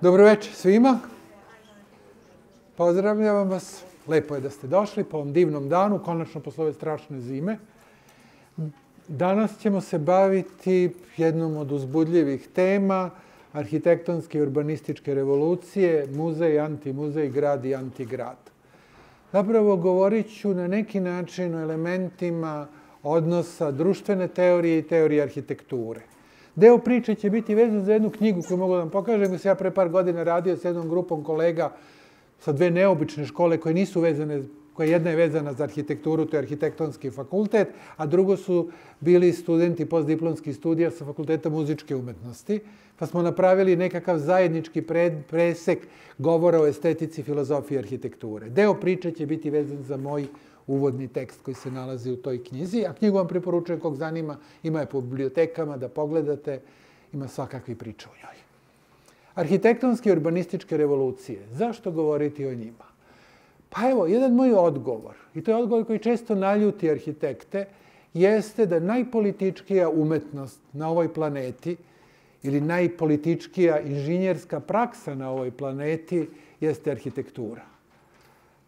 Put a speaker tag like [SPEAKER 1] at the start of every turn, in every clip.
[SPEAKER 1] Dobro večer svima. Pozdravljam vas. Lepo je da ste došli po ovom divnom danu, konačno posle ove strašne zime. Danas ćemo se baviti jednom od uzbudljivih tema, arhitektonske i urbanističke revolucije, muzej, antimuzej, grad i antigrad. Zapravo govorit ću na neki način o elementima odnosa društvene teorije i teorije arhitekture. Deo priče će biti vezan za jednu knjigu koju mogu da vam pokažem, ja pre par godina radio s jednom grupom kolega sa dve neobične škole koje nisu vezane, koja jedna je vezana za arhitekturu, to je arhitektonski fakultet, a drugo su bili studenti postdiplomskih studija sa fakulteta muzičke umetnosti, pa smo napravili nekakav zajednički presek govora o estetici, filozofiji i arhitekture. Deo priče će biti vezan za moj uvodni tekst koji se nalazi u toj knjizi, a knjigu vam preporučujem kog zanima, ima je po bibliotekama da pogledate, ima svakakvi priča o njoj. Arhitektonske i urbanističke revolucije. Zašto govoriti o njima? Pa evo, jedan moj odgovor, i to je odgovor koji često naljuti arhitekte, jeste da najpolitičkija umetnost na ovoj planeti ili najpolitičkija inženjerska praksa na ovoj planeti jeste arhitektura.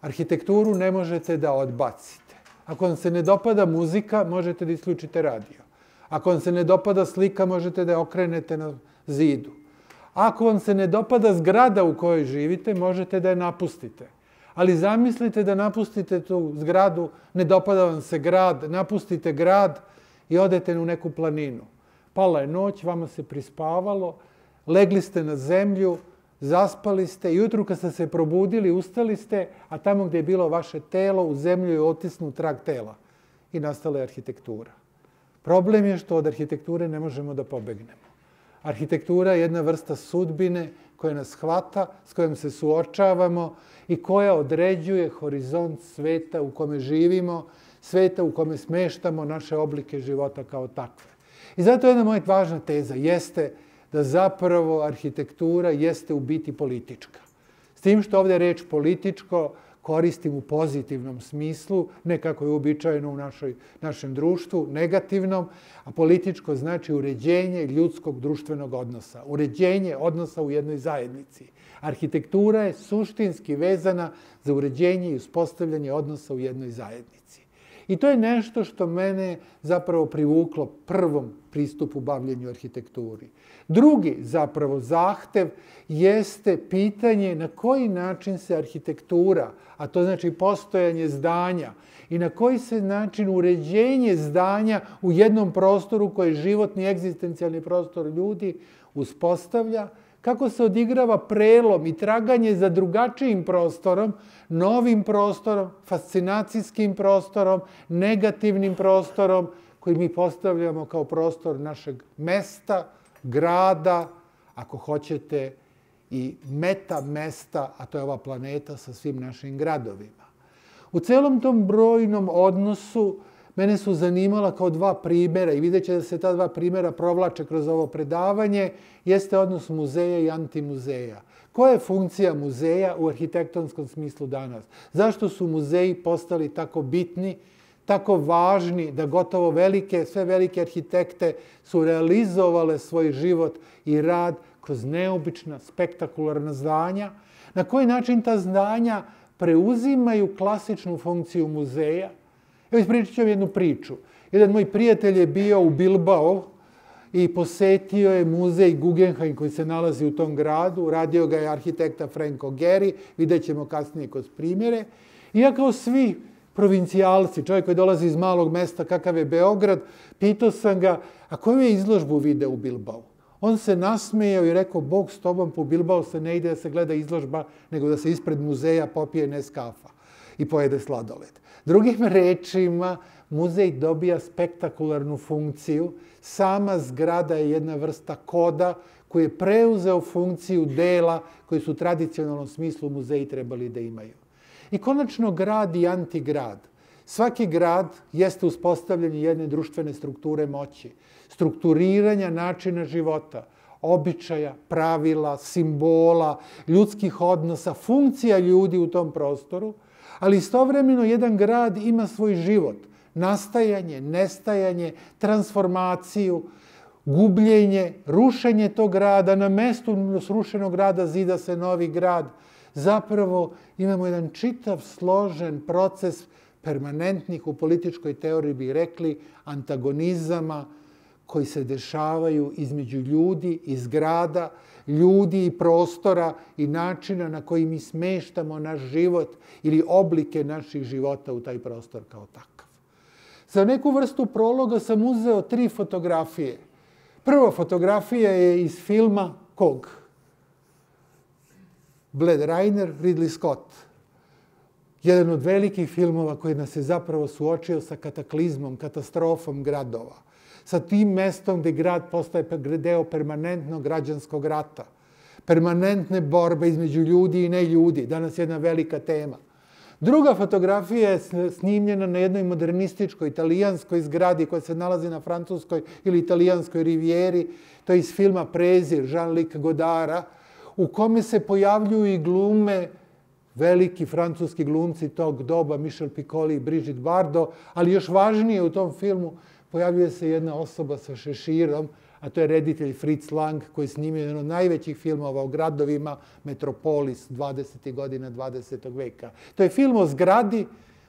[SPEAKER 1] Arhitekturu ne možete da odbacite. Ako vam se ne dopada muzika, možete da isključite radio. Ako vam se ne dopada slika, možete da je okrenete na zidu. Ako vam se ne dopada zgrada u kojoj živite, možete da je napustite. Ali zamislite da napustite tu zgradu, ne dopada vam se grad, napustite grad i odete u neku planinu. Pala je noć, vama se prispavalo, legli ste na zemlju, zaspali ste jutru kad ste se probudili, ustali ste, a tamo gde je bilo vaše telo, u zemlju je otisnut trag tela i nastala je arhitektura. Problem je što od arhitekture ne možemo da pobegnemo. Arhitektura je jedna vrsta sudbine koja nas hvata, s kojom se suočavamo i koja određuje horizont sveta u kome živimo, sveta u kome smeštamo naše oblike života kao takve. I zato jedna moja važna teza jeste da zapravo arhitektura jeste u biti politička. S tim što ovde reč političko koristim u pozitivnom smislu, ne kako je uobičajeno u našoj, našem društvu, negativnom, a političko znači uređenje ljudskog društvenog odnosa, uređenje odnosa u jednoj zajednici. Arhitektura je suštinski vezana za uređenje i uspostavljanje odnosa u jednoj zajednici. I to je nešto što mene zapravo privuklo prvom pristupu bavljenju arhitekturi. Drugi zapravo zahtev jeste pitanje na koji način se arhitektura, a to znači postojanje zdanja, i na koji se način uređenje zdanja u jednom prostoru koji je životni, egzistencijalni prostor ljudi uspostavlja, kako se odigrava prelom i traganje za drugačijim prostorom, novim prostorom, fascinacijskim prostorom, negativnim prostorom, koji mi postavljamo kao prostor našeg mesta, grada, ako hoćete, i meta mesta, a to je ova planeta sa svim našim gradovima. U celom tom brojnom odnosu mene su zanimala kao dva primera i vidjet će da se ta dva primera provlače kroz ovo predavanje, jeste odnos muzeja i antimuzeja. Koja je funkcija muzeja u arhitektonskom smislu danas? Zašto su muzeji postali tako bitni tako važni da gotovo velike, sve velike arhitekte su realizovale svoj život i rad kroz neobična, spektakularna zdanja, na koji način ta zdanja preuzimaju klasičnu funkciju muzeja. Evo ispričat ću vam jednu priču. Jedan moj prijatelj je bio u Bilbao i posetio je muzej Guggenheim koji se nalazi u tom gradu. Radio ga je arhitekta Franco Gehry, vidjet ćemo kasnije kroz primjere. I ja kao svi provincijalci, čovjek koji dolazi iz malog mesta kakav je Beograd, pitao sam ga, a koju je izložbu video u Bilbao? On se nasmejao i rekao, Bog s tobom, po Bilbao se ne ide da se gleda izložba, nego da se ispred muzeja popije Neskafa i pojede sladoled. Drugim rečima, muzej dobija spektakularnu funkciju. Sama zgrada je jedna vrsta koda koji je preuzeo funkciju dela koji su u tradicionalnom smislu muzeji trebali da imaju. I konačno grad i antigrad. Svaki grad jeste uspostavljanje jedne društvene strukture moći, strukturiranja načina života, običaja, pravila, simbola, ljudskih odnosa, funkcija ljudi u tom prostoru, ali istovremeno jedan grad ima svoj život, nastajanje, nestajanje, transformaciju, gubljenje, rušenje tog grada, na mestu srušenog grada zida se novi grad. Zapravo imamo jedan čitav složen proces permanentnih u političkoj teoriji bi rekli antagonizama koji se dešavaju između ljudi iz grada, ljudi i prostora i načina na koji mi smeštamo naš život ili oblike naših života u taj prostor kao takav. Za neku vrstu prologa sam uzeo tri fotografije. Prva fotografija je iz filma kog? Blade Runner, Ridley Scott. Jedan od velikih filmova koji nas je zapravo suočio sa kataklizmom, katastrofom gradova. Sa tim mestom gde grad postaje deo permanentnog građanskog rata. Permanentne borbe između ljudi i ne ljudi. Danas je jedna velika tema. Druga fotografija je snimljena na jednoj modernističkoj italijanskoj zgradi koja se nalazi na francuskoj ili italijanskoj rivijeri. To je iz filma Prezir Jean-Luc Godara, u kome se pojavljuju i glume veliki francuski glumci tog doba, Michel Piccoli i Brigitte Bardot, ali još važnije u tom filmu pojavljuje se jedna osoba sa šeširom, a to je reditelj Fritz Lang, koji je snimio jedan od najvećih filmova o gradovima, Metropolis, 20. godina 20. veka. To je film o zgradi,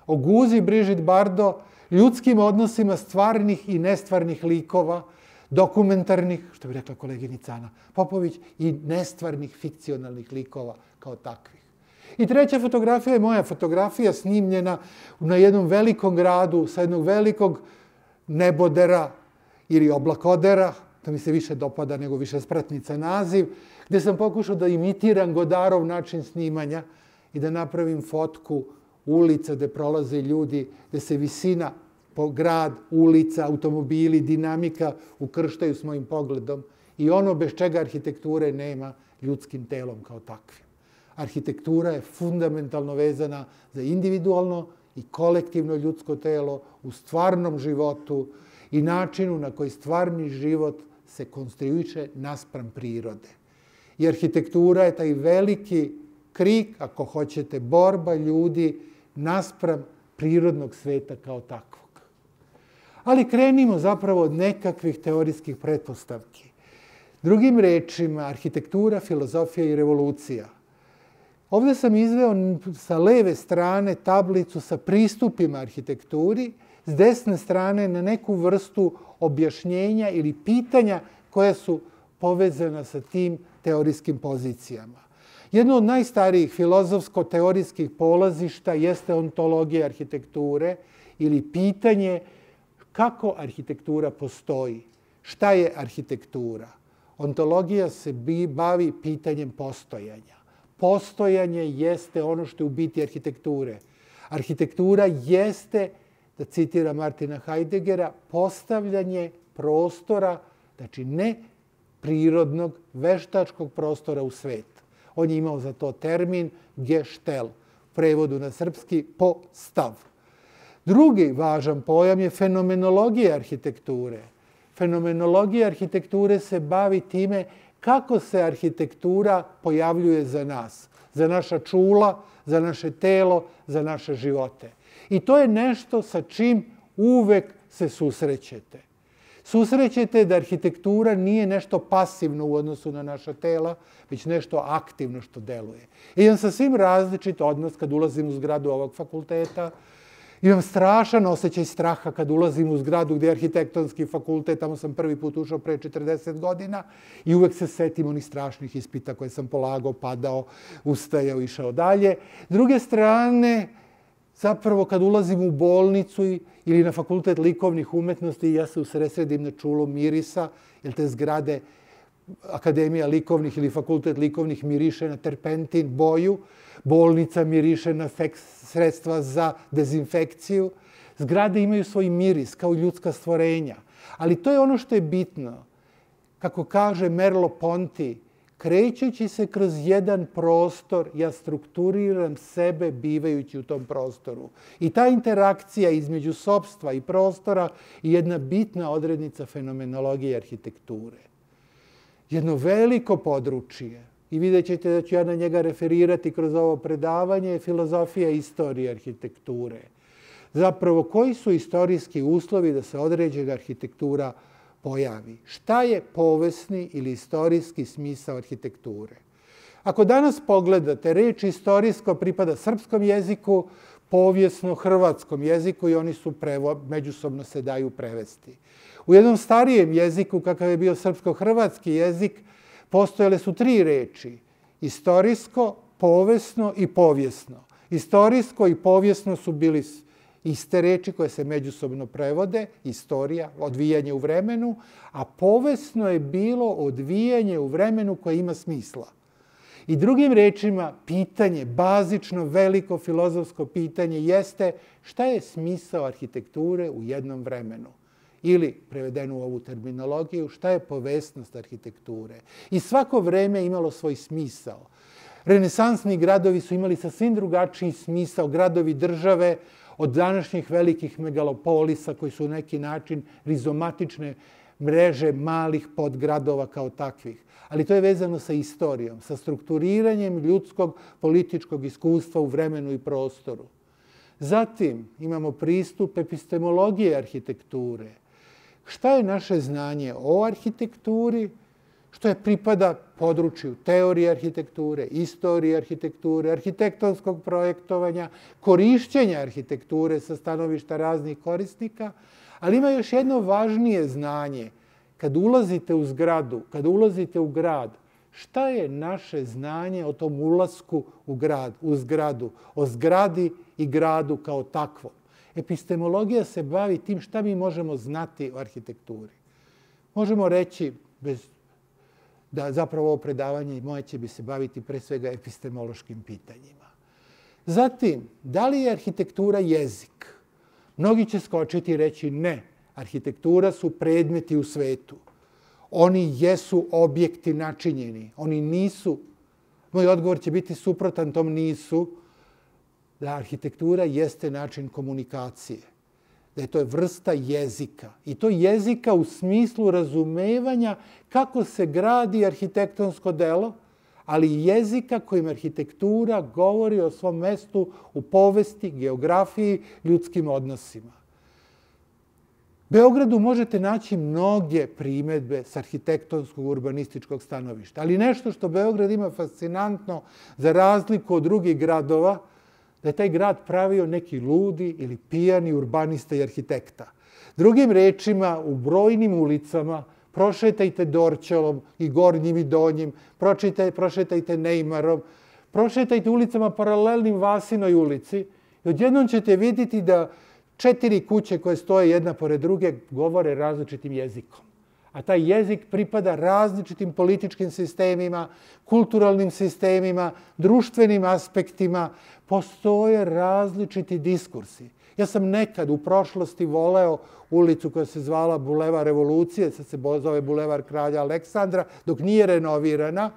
[SPEAKER 1] o guzi Brigitte Bardot, ljudskim odnosima stvarnih i nestvarnih likova, dokumentarnih, što bi rekla koleginica Ana Popović, i nestvarnih fikcionalnih likova kao takvih. I treća fotografija je moja fotografija snimljena na jednom velikom gradu sa jednog velikog nebodera ili oblakodera, to mi se više dopada nego više spratnica naziv, gde sam pokušao da imitiram Godarov način snimanja i da napravim fotku ulica gde prolaze ljudi, gde se visina po grad, ulica, automobili, dinamika ukrštaju s mojim pogledom i ono bez čega arhitekture nema ljudskim telom kao takvim. Arhitektura je fundamentalno vezana za individualno i kolektivno ljudsko telo u stvarnom životu i načinu na koji stvarni život se konstruiše naspram prirode. I arhitektura je taj veliki krik, ako hoćete, borba ljudi naspram prirodnog sveta kao takvog. Ali krenimo zapravo od nekakvih teorijskih pretpostavki. Drugim rečima, arhitektura, filozofija i revolucija. Ovde sam izveo sa leve strane tablicu sa pristupima arhitekturi, s desne strane na neku vrstu objašnjenja ili pitanja koja su povezana sa tim teorijskim pozicijama. Jedno od najstarijih filozofsko-teorijskih polazišta jeste ontologija arhitekture ili pitanje kako arhitektura postoji. Šta je arhitektura? Ontologija se bavi pitanjem postojanja. Postojanje jeste ono što je u biti arhitekture. Arhitektura jeste da citira Martina Heideggera, postavljanje prostora, znači ne prirodnog, veštačkog prostora u svet. On je imao za to termin geštel, prevodu na srpski postav. Drugi važan pojam je fenomenologija arhitekture. Fenomenologija arhitekture se bavi time kako se arhitektura pojavljuje za nas, za naša čula, za naše telo, za naše živote. I to je nešto sa čim uvek se susrećete. Susrećete da arhitektura nije nešto pasivno u odnosu na naša tela, već nešto aktivno što deluje. I imam sasvim različit odnos kad ulazim u zgradu ovog fakulteta. Imam strašan osjećaj straha kad ulazim u zgradu gde je arhitektonski fakultet, tamo sam prvi put ušao pre 40 godina i uvek se setim onih strašnih ispita koje sam polagao, padao, ustajao, išao dalje. S druge strane, zapravo kad ulazim u bolnicu ili na fakultet likovnih umetnosti, ja se usresredim na čulo mirisa, jer te zgrade Akademija likovnih ili fakultet likovnih miriše na terpentin, boju, bolnica miriše na sredstva za dezinfekciju. Zgrade imaju svoj miris kao ljudska stvorenja. Ali to je ono što je bitno. Kako kaže Merlo Ponti, krećući se kroz jedan prostor, ja strukturiram sebe bivajući u tom prostoru. I ta interakcija između sobstva i prostora je jedna bitna odrednica fenomenologije arhitekture. Jedno veliko područje, i vidjet ćete da ću ja na njega referirati kroz ovo predavanje, je filozofija istorije arhitekture. Zapravo, koji su istorijski uslovi da se određena arhitektura pojavi. Šta je povesni ili istorijski smisao arhitekture? Ako danas pogledate, reč istorijsko pripada srpskom jeziku, povijesno hrvatskom jeziku i oni su međusobno se daju prevesti. U jednom starijem jeziku, kakav je bio srpsko-hrvatski jezik, postojale su tri reči. Istorijsko, povesno i povjesno. Istorijsko i povjesno su bili iste reči koje se međusobno prevode, istorija, odvijanje u vremenu, a povesno je bilo odvijanje u vremenu koje ima smisla. I drugim rečima, pitanje, bazično, veliko filozofsko pitanje jeste šta je smisao arhitekture u jednom vremenu? Ili, prevedeno u ovu terminologiju, šta je povesnost arhitekture? I svako vreme imalo svoj smisao. Renesansni gradovi su imali sasvim drugačiji smisao, gradovi države, od današnjih velikih megalopolisa koji su u neki način rizomatične mreže malih podgradova kao takvih. Ali to je vezano sa istorijom, sa strukturiranjem ljudskog političkog iskustva u vremenu i prostoru. Zatim imamo pristup epistemologije arhitekture. Šta je naše znanje o arhitekturi, što je pripada području teorije arhitekture, istorije arhitekture, arhitektonskog projektovanja, korišćenja arhitekture sa stanovišta raznih korisnika, ali ima još jedno važnije znanje. Kad ulazite u zgradu, kad ulazite u grad, šta je naše znanje o tom ulasku u grad, u zgradu, o zgradi i gradu kao takvom? Epistemologija se bavi tim šta mi možemo znati o arhitekturi. Možemo reći, bez da zapravo ovo predavanje moje će bi se baviti pre svega epistemološkim pitanjima. Zatim, da li je arhitektura jezik? Mnogi će skočiti i reći ne. Arhitektura su predmeti u svetu. Oni jesu objekti načinjeni. Oni nisu, moj odgovor će biti suprotan tom nisu, da arhitektura jeste način komunikacije da je to vrsta jezika. I to jezika u smislu razumevanja kako se gradi arhitektonsko delo, ali jezika kojim arhitektura govori o svom mestu u povesti, geografiji, ljudskim odnosima. Beogradu možete naći mnoge primetbe s arhitektonskog urbanističkog stanovišta, ali nešto što Beograd ima fascinantno za razliku od drugih gradova, da je taj grad pravio neki ludi ili pijani urbanista i arhitekta. Drugim rečima, u brojnim ulicama prošetajte Dorćolom i Gornjim i Donjim, prošetajte, prošetajte Neymarom, prošetajte ulicama paralelnim Vasinoj ulici i odjednom ćete vidjeti da četiri kuće koje stoje jedna pored druge govore različitim jezikom a taj jezik pripada različitim političkim sistemima, kulturalnim sistemima, društvenim aspektima, postoje različiti diskursi. Ja sam nekad u prošlosti voleo ulicu koja se zvala Bulevar revolucije, sad se zove Bulevar kralja Aleksandra, dok nije renovirana,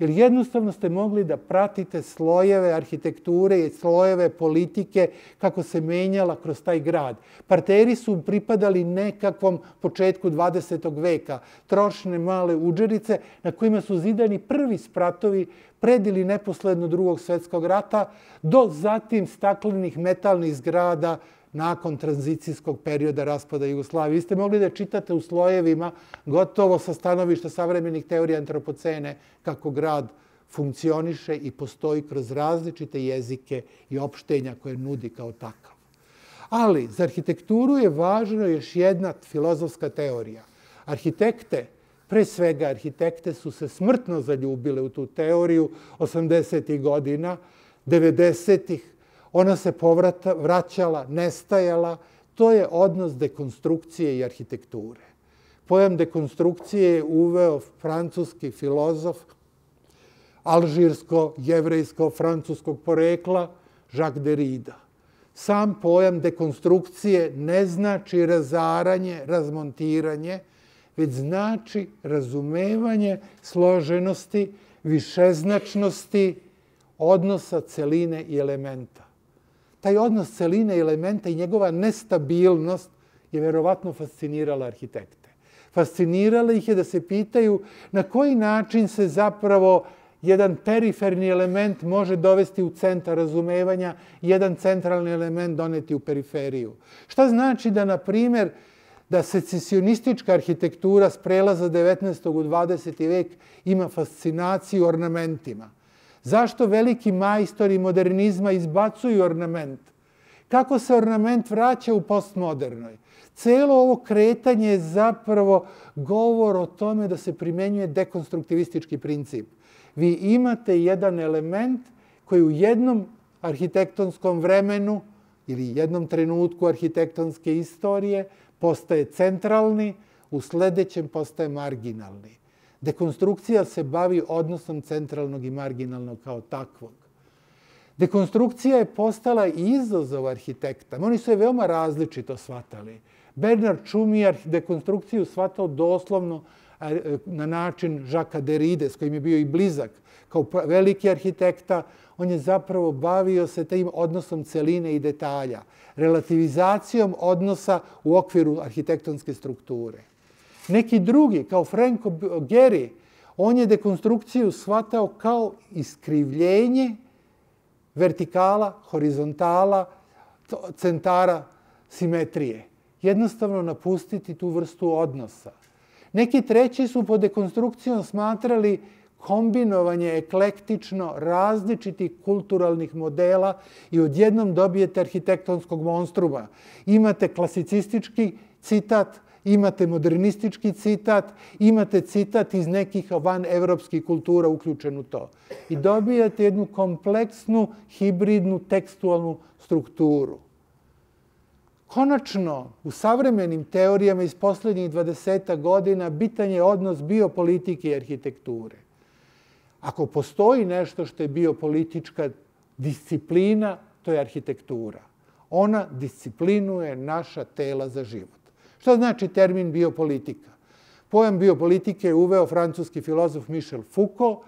[SPEAKER 1] jer jednostavno ste mogli da pratite slojeve arhitekture i slojeve politike kako se menjala kroz taj grad. Parteri su pripadali nekakvom početku 20. veka, trošne male uđerice na kojima su zidani prvi spratovi pred ili neposledno drugog svetskog rata, do zatim staklenih metalnih zgrada nakon tranzicijskog perioda raspada Jugoslavije. Vi ste mogli da čitate u slojevima, gotovo sa stanovišta savremenih teorija antropocene, kako grad funkcioniše i postoji kroz različite jezike i opštenja koje nudi kao takav. Ali za arhitekturu je važna još jedna filozofska teorija. Arhitekte, pre svega arhitekte, su se smrtno zaljubile u tu teoriju 80. godina, 90. Ona se povrata, vraćala, nestajala. To je odnos dekonstrukcije i arhitekture. Pojam dekonstrukcije je uveo francuski filozof alžirsko, jevrejsko, francuskog porekla Jacques Derrida. Sam pojam dekonstrukcije ne znači razaranje, razmontiranje, već znači razumevanje složenosti, višeznačnosti odnosa celine i elementa taj odnos celine i elementa i njegova nestabilnost je verovatno fascinirala arhitekte. Fascinirala ih je da se pitaju na koji način se zapravo jedan periferni element može dovesti u centar razumevanja, jedan centralni element doneti u periferiju. Šta znači da, na primer, da secesionistička arhitektura s prelaza 19. u 20. vek ima fascinaciju ornamentima. Zašto veliki majstori modernizma izbacuju ornament? Kako se ornament vraća u postmodernoj? Celo ovo kretanje je zapravo govor o tome da se primenjuje dekonstruktivistički princip. Vi imate jedan element koji u jednom arhitektonskom vremenu ili jednom trenutku arhitektonske istorije postaje centralni, u sledećem postaje marginalni. Dekonstrukcija se bavi odnosom centralnog i marginalnog kao takvog. Dekonstrukcija je postala izazov arhitektama. Oni su je veoma različito shvatali. Bernard Čumi dekonstrukciju shvatao doslovno na način Žaka Deride, s kojim je bio i blizak, kao veliki arhitekta, on je zapravo bavio se tim odnosom celine i detalja, relativizacijom odnosa u okviru arhitektonske strukture. Neki drugi, kao Franco Gehry, on je dekonstrukciju shvatao kao iskrivljenje vertikala, horizontala, centara simetrije. Jednostavno napustiti tu vrstu odnosa. Neki treći su pod dekonstrukcijom smatrali kombinovanje eklektično različitih kulturalnih modela i odjednom dobijete arhitektonskog monstruma. Imate klasicistički citat, imate modernistički citat, imate citat iz nekih van evropskih kultura uključen u to. I dobijate jednu kompleksnu, hibridnu, tekstualnu strukturu. Konačno, u savremenim teorijama iz poslednjih 20 godina bitan je odnos biopolitike i arhitekture. Ako postoji nešto što je biopolitička disciplina, to je arhitektura. Ona disciplinuje naša tela za život. Šta znači termin biopolitika? Pojam biopolitike je uveo francuski filozof Michel Foucault,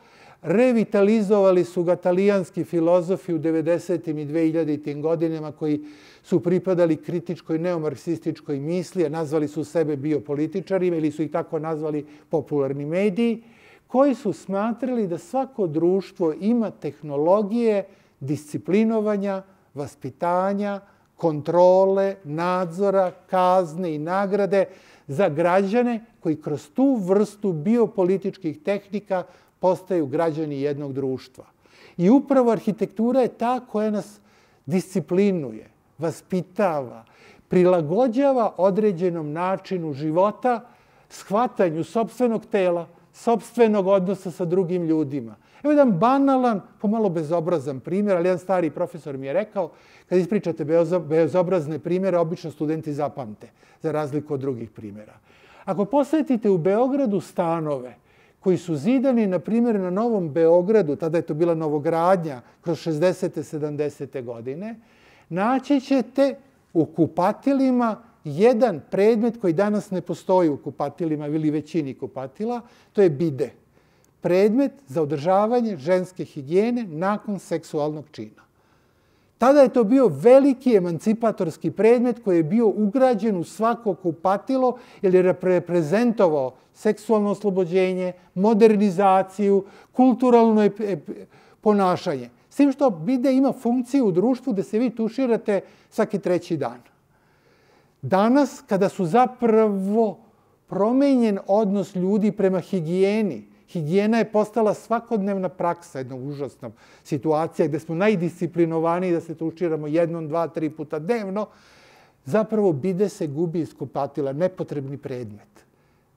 [SPEAKER 1] revitalizovali su ga talijanski filozofi u 90. i 2000. godinama koji su pripadali kritičkoj neomarksističkoj misli, a nazvali su sebe biopolitičarima ili su ih tako nazvali popularni mediji, koji su smatrali da svako društvo ima tehnologije disciplinovanja, vaspitanja, kontrole, nadzora, kazne i nagrade za građane koji kroz tu vrstu biopolitičkih tehnika postaju građani jednog društva. I upravo arhitektura je ta koja nas disciplinuje, vaspitava, prilagođava određenom načinu života, shvatanju sobstvenog tela, sobstvenog odnosa sa drugim ljudima. Evo jedan banalan, pomalo bezobrazan primjer, ali jedan stari profesor mi je rekao, kad ispričate bezobrazne primjere, obično studenti zapamte, za razliku od drugih primjera. Ako posetite u Beogradu stanove koji su zidani, na primjer, na Novom Beogradu, tada je to bila novogradnja, kroz 60. 70. godine, naći ćete u kupatilima jedan predmet koji danas ne postoji u kupatilima ili većini kupatila, to je bide. Predmet za održavanje ženske higijene nakon seksualnog čina. Tada je to bio veliki emancipatorski predmet koji je bio ugrađen u svako kupatilo je reprezentovao seksualno oslobođenje, modernizaciju, kulturalno ponašanje. S tim što bide ima funkciju u društvu da se vi tuširate svaki treći dan. Danas, kada su zapravo promenjen odnos ljudi prema higijeni, higijena je postala svakodnevna praksa, jedna užasna situacija gde smo najdisciplinovaniji da se tuširamo jednom, dva, tri puta dnevno, zapravo bide se gubi iz kupatila, nepotrebni predmet,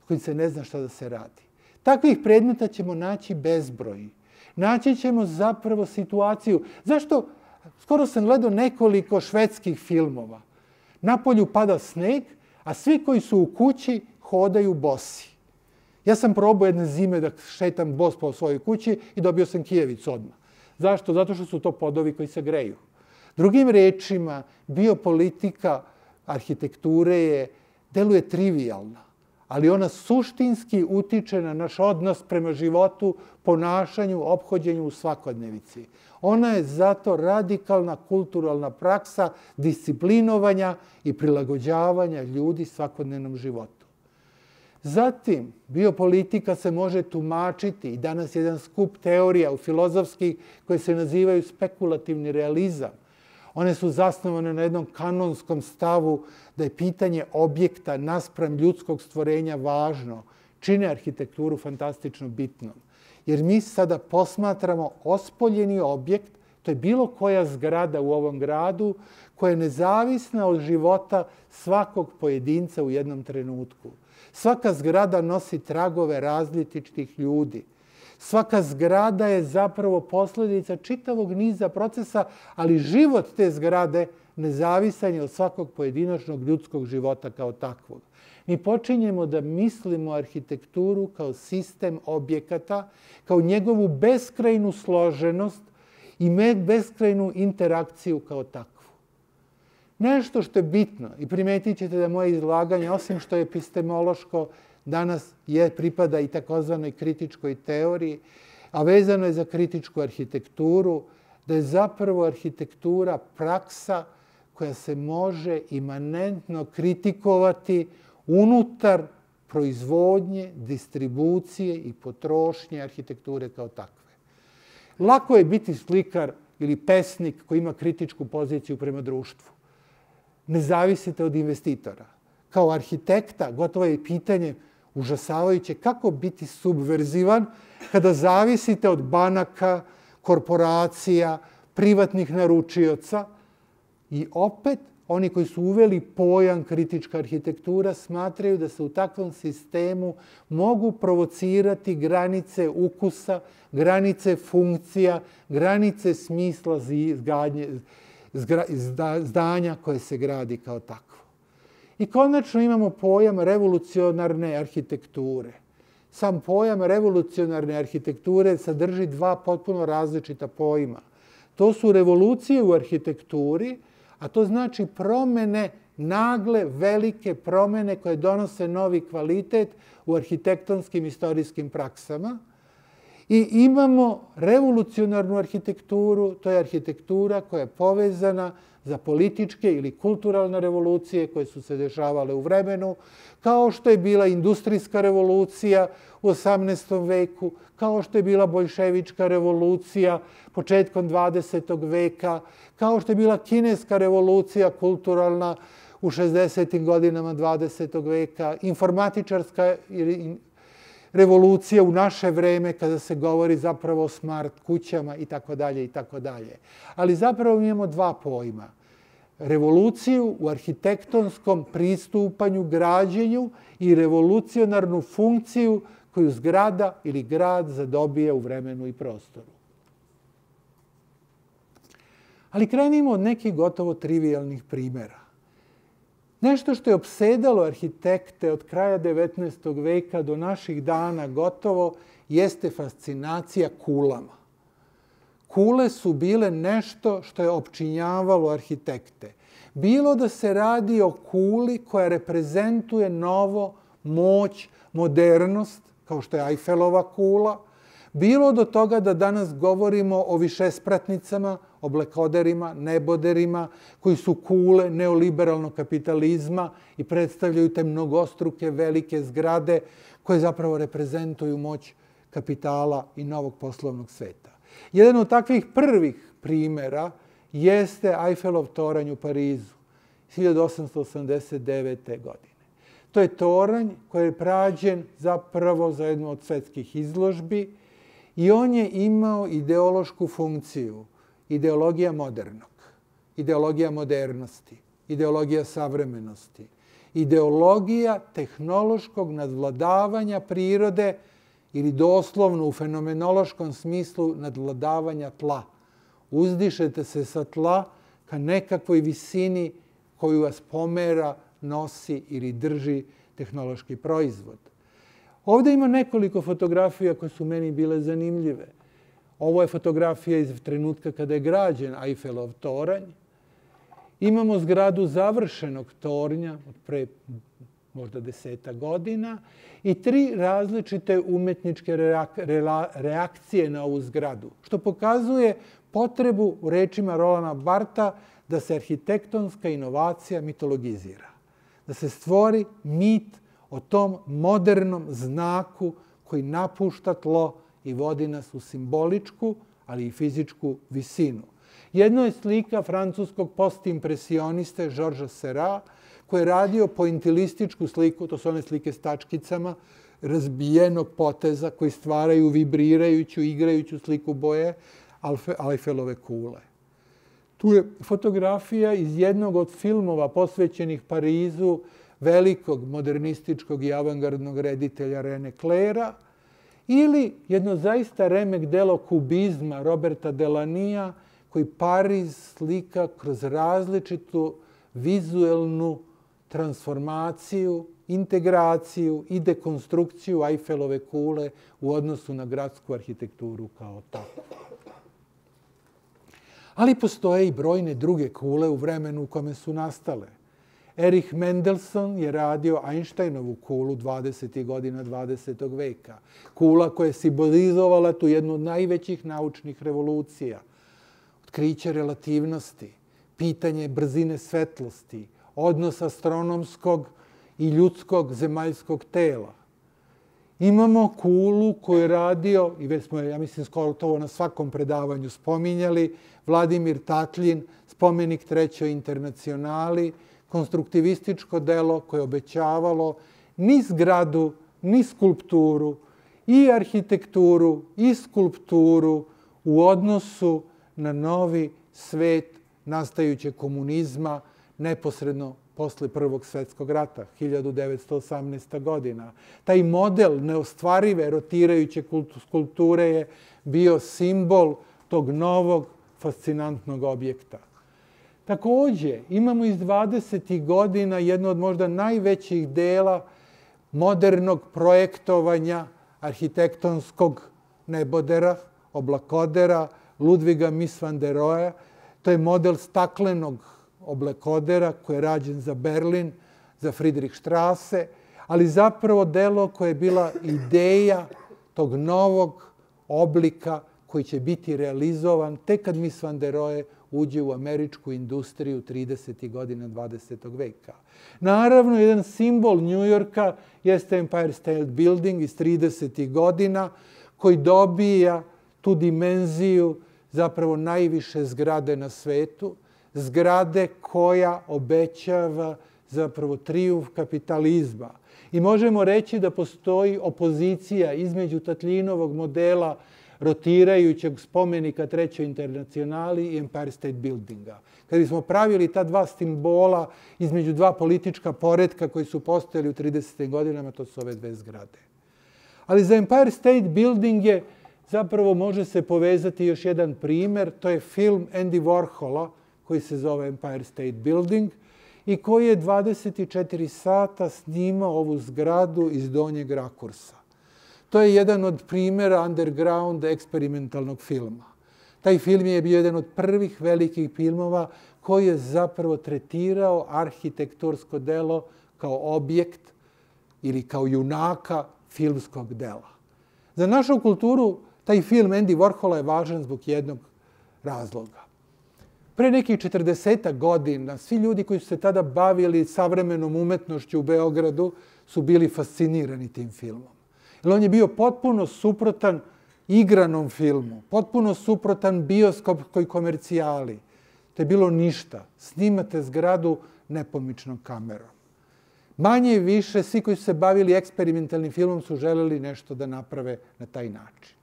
[SPEAKER 1] koji se ne zna šta da se radi. Takvih predmeta ćemo naći bezbroj. Naći ćemo zapravo situaciju. Zašto? Skoro sam gledao nekoliko švedskih filmova Napolju pada sneg, a svi koji su u kući hodaju bosi. Ja sam probao jedne zime da šetam bos po svojoj kući i dobio sam kijevicu odmah. Zašto? Zato što su to podovi koji se greju. Drugim rečima, biopolitika arhitekture je, deluje trivialna, ali ona suštinski utiče na naš odnos prema životu, ponašanju, obhođenju u svakodnevici. Ona je zato radikalna kulturalna praksa disciplinovanja i prilagođavanja ljudi svakodnevnom životu. Zatim, biopolitika se može tumačiti i danas je jedan skup teorija u filozofskih koje se nazivaju spekulativni realizam. One su zasnovane na jednom kanonskom stavu da je pitanje objekta naspram ljudskog stvorenja važno, čine arhitekturu fantastično bitnom. Jer mi sada posmatramo ospoljeni objekt, to je bilo koja zgrada u ovom gradu, koja je nezavisna od života svakog pojedinca u jednom trenutku. Svaka zgrada nosi tragove različitih ljudi. Svaka zgrada je zapravo posledica čitavog niza procesa, ali život te zgrade nezavisan je od svakog pojedinačnog ljudskog života kao takvog. Mi počinjemo da mislimo arhitekturu kao sistem objekata, kao njegovu beskrajnu složenost i beskrajnu interakciju kao takvu. Nešto što je bitno, i primetit ćete da moje izlaganje, osim što je epistemološko, danas je, pripada i takozvanoj kritičkoj teoriji, a vezano je za kritičku arhitekturu, da je zapravo arhitektura praksa koja se može imanentno kritikovati unutar proizvodnje, distribucije i potrošnje arhitekture kao takve. Lako je biti slikar ili pesnik koji ima kritičku poziciju prema društvu. Ne zavisite od investitora. Kao arhitekta, gotovo je pitanje užasavajuće kako biti subverzivan kada zavisite od banaka, korporacija, privatnih naručioca i opet oni koji su uveli pojam kritička arhitektura smatraju da se u takvom sistemu mogu provocirati granice ukusa, granice funkcija, granice smisla zgadnje, zdanja koje se gradi kao takvo. I konačno imamo pojam revolucionarne arhitekture. Sam pojam revolucionarne arhitekture sadrži dva potpuno različita pojma. To su revolucije u arhitekturi, a to znači promene, nagle, velike promene koje donose novi kvalitet u arhitektonskim istorijskim praksama. I imamo revolucionarnu arhitekturu, to je arhitektura koja je povezana za političke ili kulturalne revolucije koje su se dešavale u vremenu, kao što je bila industrijska revolucija u 18. veku, kao što je bila bolševička revolucija početkom 20. veka, kao što je bila kineska revolucija kulturalna u 60. godinama 20. veka, informatičarska revolucija u naše vreme kada se govori zapravo o smart kućama i tako dalje i tako dalje. Ali zapravo imamo dva pojma. Revoluciju u arhitektonskom pristupanju, građenju i revolucionarnu funkciju koju zgrada ili grad zadobije u vremenu i prostoru. Ali krenimo od nekih gotovo trivialnih primera. Nešto što je obsedalo arhitekte od kraja 19. veka do naših dana gotovo jeste fascinacija kulama. Kule su bile nešto što je opčinjavalo arhitekte. Bilo da se radi o kuli koja reprezentuje novo, moć, modernost, kao što je Eiffelova kula, bilo do toga da danas govorimo o višespratnicama, o blekoderima, neboderima, koji su kule neoliberalnog kapitalizma i predstavljaju te mnogostruke velike zgrade koje zapravo reprezentuju moć kapitala i novog poslovnog sveta. Jedan od takvih prvih primera jeste Eiffelov toranj u Parizu 1889. godine. To je toranj koji je prađen zapravo za jednu od svetskih izložbi i on je imao ideološku funkciju, ideologija modernog, ideologija modernosti, ideologija savremenosti, ideologija tehnološkog nadvladavanja prirode ili doslovno u fenomenološkom smislu nadvladavanja tla. Uzdišete se sa tla ka nekakvoj visini koju vas pomera, nosi ili drži tehnološki proizvod. Ovde ima nekoliko fotografija koje su meni bile zanimljive. Ovo je fotografija iz trenutka kada je građen Eiffelov toranj. Imamo zgradu završenog tornja od pre možda deseta godina i tri različite umetničke reakcije na ovu zgradu, što pokazuje potrebu u rečima Rolana Barta da se arhitektonska inovacija mitologizira. Da se stvori mit o tom modernom znaku koji napušta tlo i vodi nas u simboličku, ali i fizičku visinu. Jedno je slika francuskog postimpresioniste Georgesa Sera, koji je radio pointilističku sliku, to su one slike s tačkicama, razbijenog poteza koji stvaraju vibrirajuću, igrajuću sliku boje Eiffelove kule. Tu je fotografija iz jednog od filmova posvećenih Parizu, velikog modernističkog i avangardnog reditelja Rene Klera, ili jedno zaista remek delo kubizma Roberta Delanija, koji Pariz slika kroz različitu vizuelnu transformaciju, integraciju i dekonstrukciju Eiffelove kule u odnosu na gradsku arhitekturu kao takvu. Ali postoje i brojne druge kule u vremenu u kome su nastale. Erich Mendelssohn je radio Einsteinovu kulu 20. godina 20. veka. Kula koja je simbolizovala tu jednu od najvećih naučnih revolucija. Otkriće relativnosti, pitanje brzine svetlosti, odnos astronomskog i ljudskog zemaljskog tela. Imamo kulu koju je radio, i već smo, ja mislim, skoro to na svakom predavanju spominjali, Vladimir Tatlin, spomenik trećoj internacionali, konstruktivističko delo koje je obećavalo ni zgradu, ni skulpturu, i arhitekturu, i skulpturu u odnosu na novi svet nastajuće komunizma neposredno posle Prvog svetskog rata, 1918. godina. Taj model neostvarive rotirajuće skulpture je bio simbol tog novog fascinantnog objekta. Takođe, imamo iz 20. godina jedno od možda najvećih dela modernog projektovanja arhitektonskog nebodera, oblakodera, Ludviga Mies van der Rohe. To je model staklenog oblakodera koji je rađen za Berlin, za Friedrich Strasse, ali zapravo delo koje je bila ideja tog novog oblika koji će biti realizovan tek kad Mies van der Rohe uđe u američku industriju 30. godina 20. veka. Naravno, jedan simbol Njujorka jeste Empire State Building iz 30. godina, koji dobija tu dimenziju zapravo najviše zgrade na svetu, zgrade koja obećava zapravo trijuf kapitalizma. I možemo reći da postoji opozicija između Tatlinovog modela rotirajućeg spomenika Trećoj internacionali i Empire State Buildinga. Kad smo pravili ta dva simbola između dva politička poredka koji su postojali u 30. godinama, to su ove dve zgrade. Ali za Empire State Building je zapravo može se povezati još jedan primer, to je film Andy Warhola koji se zove Empire State Building i koji je 24 sata snimao ovu zgradu iz donjeg rakursa. To je jedan od primjera underground eksperimentalnog filma. Taj film je bio jedan od prvih velikih filmova koji je zapravo tretirao arhitektursko delo kao objekt ili kao junaka filmskog dela. Za našu kulturu taj film Andy Warhola je važan zbog jednog razloga. Pre nekih 40 godina svi ljudi koji su se tada bavili savremenom umetnošću u Beogradu su bili fascinirani tim filmom. Jer on je bio potpuno suprotan igranom filmu, potpuno suprotan bioskopskoj komercijali. To je bilo ništa. Snimate zgradu nepomičnom kamerom. Manje i više, svi koji su se bavili eksperimentalnim filmom su želeli nešto da naprave na taj način.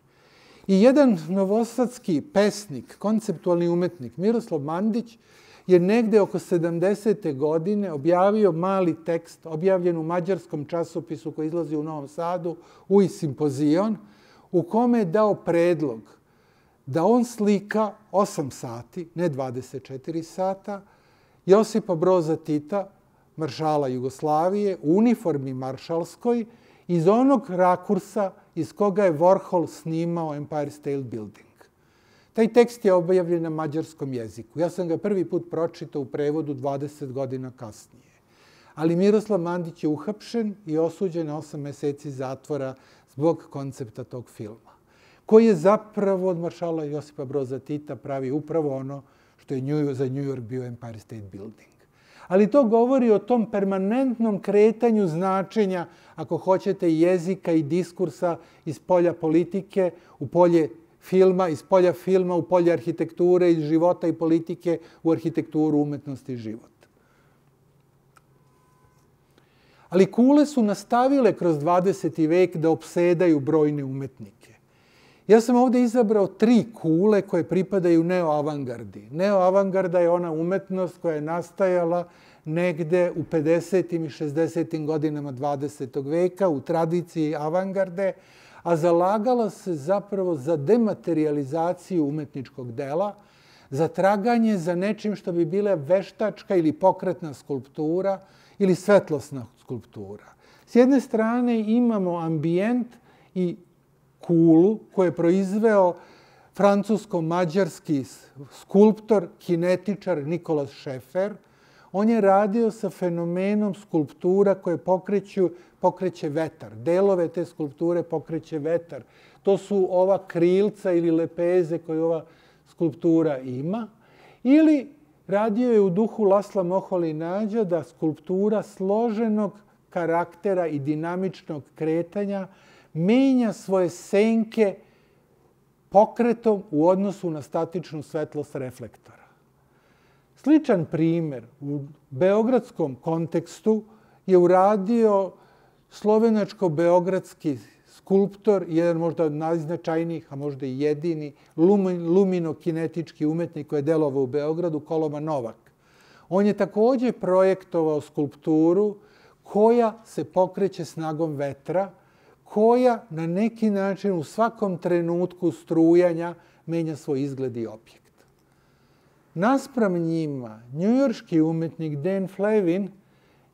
[SPEAKER 1] I jedan novosadski pesnik, konceptualni umetnik, Miroslav Mandić, je negde oko 70. godine objavio mali tekst, objavljen u mađarskom časopisu koji izlazi u Novom Sadu, u Simpozion, u kome je dao predlog da on slika 8 sati, ne 24 sata, Josipa Broza Tita, maršala Jugoslavije, u uniformi maršalskoj, iz onog rakursa iz koga je Warhol snimao Empire State Building. Taj tekst je objavljen na mađarskom jeziku. Ja sam ga prvi put pročitao u prevodu 20 godina kasnije. Ali Miroslav Mandić je uhapšen i osuđen na 8 meseci zatvora zbog koncepta tog filma, koji je zapravo od maršala Josipa Broza Tita pravi upravo ono što je za New York bio Empire State Building. Ali to govori o tom permanentnom kretanju značenja, ako hoćete, jezika i diskursa iz polja politike u polje filma, iz polja filma u polje arhitekture, iz života i politike u arhitekturu, umetnosti i život. Ali kule su nastavile kroz 20. vek da opsedaju brojne umetnike. Ja sam ovde izabrao tri kule koje pripadaju neoavangardi. Neoavangarda je ona umetnost koja je nastajala negde u 50. i 60. godinama 20. veka u tradiciji avangarde, a zalagala se zapravo za dematerializaciju umetničkog dela, za traganje za nečim što bi bila veštačka ili pokretna skulptura ili svetlosna skulptura. S jedne strane imamo ambijent i kulu koje je proizveo francusko-mađarski skulptor, kinetičar Nikolas Šefer. On je radio sa fenomenom skulptura koje pokreću, pokreće vetar. Delove te skulpture pokreće vetar. To su ova krilca ili lepeze koje ova skulptura ima. Ili radio je u duhu Lasla Moholi Nađa da skulptura složenog karaktera i dinamičnog kretanja menja svoje senke pokretom u odnosu na statičnu svetlost reflektora. Sličan primer u beogradskom kontekstu je uradio slovenačko-beogradski skulptor, jedan možda od najznačajnijih, a možda i jedini, luminokinetički umetnik koji je delovao u Beogradu, Koloma Novak. On je takođe projektovao skulpturu koja se pokreće snagom vetra, koja na neki način u svakom trenutku strujanja menja svoj izgled i objekt. Naspram njima, njujorski umetnik Dan Flavin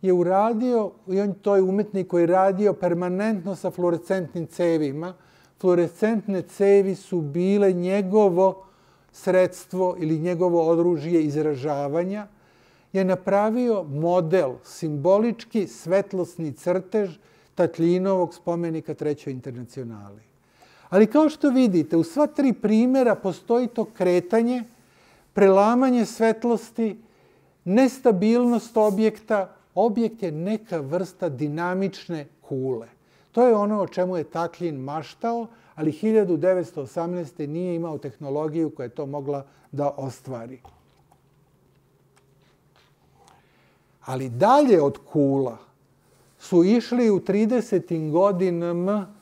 [SPEAKER 1] je uradio, i on to je umetnik koji je radio permanentno sa fluorescentnim cevima. Fluorescentne cevi su bile njegovo sredstvo ili njegovo oružje izražavanja, je napravio model, simbolički svetlosni crtež Tatljinovog spomenika Trećoj internacionali. Ali kao što vidite, u sva tri primjera postoji to kretanje, prelamanje svetlosti, nestabilnost objekta, objekt je neka vrsta dinamične kule. To je ono o čemu je Taklin maštao, ali 1918. nije imao tehnologiju koja je to mogla da ostvari. Ali dalje od kula su išli u 30. godinama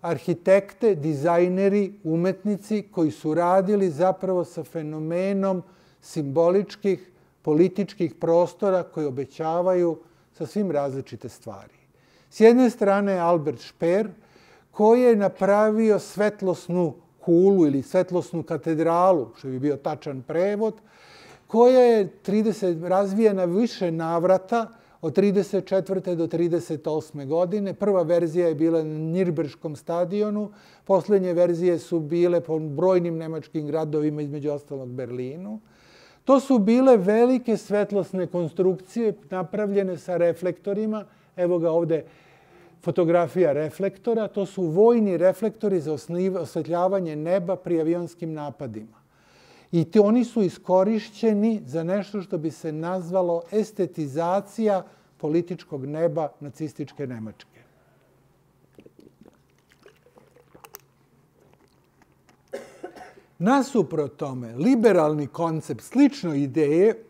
[SPEAKER 1] arhitekte, dizajneri, umetnici koji su radili zapravo sa fenomenom simboličkih političkih prostora koji obećavaju svim različite stvari. S jedne strane Albert Speer, koji je napravio svetlosnu kulu ili svetlosnu katedralu, što bi bio tačan prevod, koja je 30, razvijena više navrata od 34. do 38. godine. Prva verzija je bila na Nirberškom stadionu, poslednje verzije su bile po brojnim nemačkim gradovima, između ostalog Berlinu. To su bile velike svetlosne konstrukcije napravljene sa reflektorima. Evo ga ovde fotografija reflektora. To su vojni reflektori za osvetljavanje neba pri avionskim napadima. I ti oni su iskorišćeni za nešto što bi se nazvalo estetizacija političkog neba nacističke Nemačke. Nasuprot tome, liberalni koncept slično ideje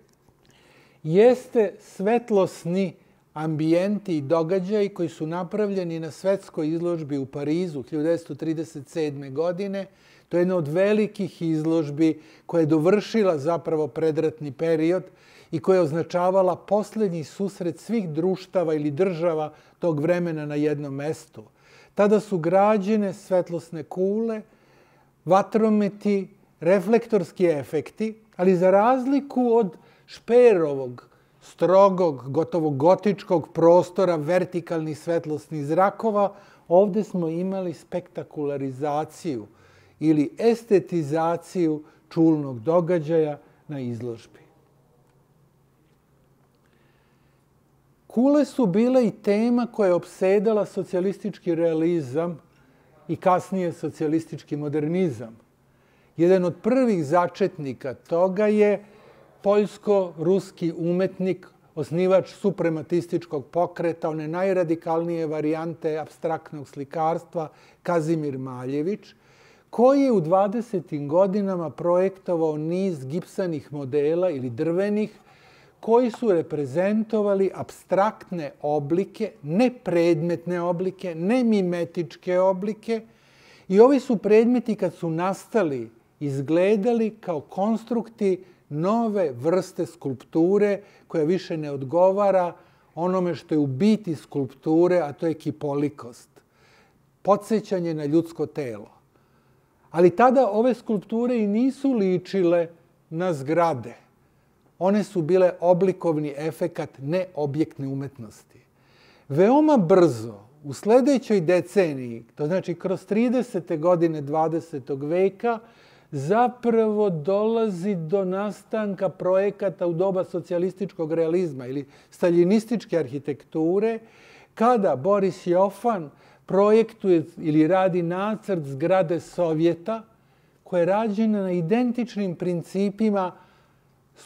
[SPEAKER 1] jeste svetlosni ambijenti i događaji koji su napravljeni na svetskoj izložbi u Parizu 1937. godine. To je jedna od velikih izložbi koja je dovršila zapravo predratni period i koja je označavala poslednji susret svih društava ili država tog vremena na jednom mestu. Tada su građene svetlosne kule, vatrometi, reflektorski efekti, ali za razliku od šperovog, strogog, gotovo gotičkog prostora vertikalnih svetlosnih zrakova, ovde smo imali spektakularizaciju ili estetizaciju čulnog događaja na izložbi. Kule su bile i tema koja je obsedala socijalistički realizam i kasnije socijalistički modernizam. Jedan od prvih začetnika toga je poljsko-ruski umetnik, osnivač suprematističkog pokreta, one najradikalnije varijante abstraktnog slikarstva, Kazimir Maljević, koji je u 20. godinama projektovao niz gipsanih modela ili drvenih, koji su reprezentovali abstraktne oblike, ne predmetne oblike, ne mimetičke oblike. I ovi su predmeti kad su nastali, izgledali kao konstrukti nove vrste skulpture koja više ne odgovara onome što je u biti skulpture, a to je kipolikost. Podsećanje na ljudsko telo. Ali tada ove skulpture i nisu ličile na zgrade. One su bile oblikovni efekat neobjektne umetnosti. Veoma brzo, u sledećoj deceniji, to znači kroz 30. godine 20. veka, zapravo dolazi do nastanka projekata u doba socijalističkog realizma ili staljinističke arhitekture, kada Boris Jofan projektuje ili radi nacrt zgrade Sovjeta, koja je rađena na identičnim principima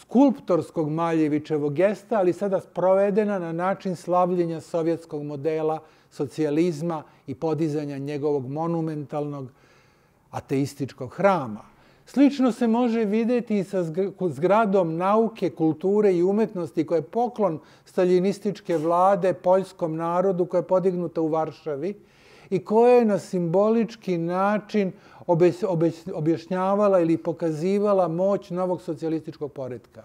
[SPEAKER 1] skulptorskog Maljevićevog gesta, ali sada sprovedena na način slavljenja sovjetskog modela socijalizma i podizanja njegovog monumentalnog ateističkog hrama. Slično se može videti i sa zgradom nauke, kulture i umetnosti koja je poklon staljinističke vlade poljskom narodu koja je podignuta u Varšavi i koja je na simbolički način objašnjavala ili pokazivala moć novog socijalističkog poredka.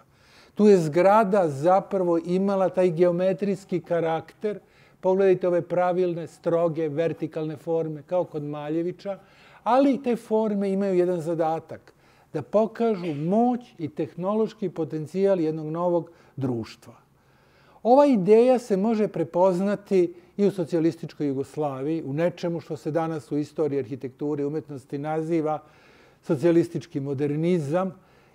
[SPEAKER 1] Tu je zgrada zapravo imala taj geometrijski karakter. Pogledajte ove pravilne, stroge, vertikalne forme, kao kod Maljevića, ali te forme imaju jedan zadatak, da pokažu moć i tehnološki potencijal jednog novog društva. Ova ideja se može prepoznati i u socijalističkoj Jugoslaviji, u nečemu što se danas u istoriji arhitekture i umetnosti naziva socijalistički modernizam,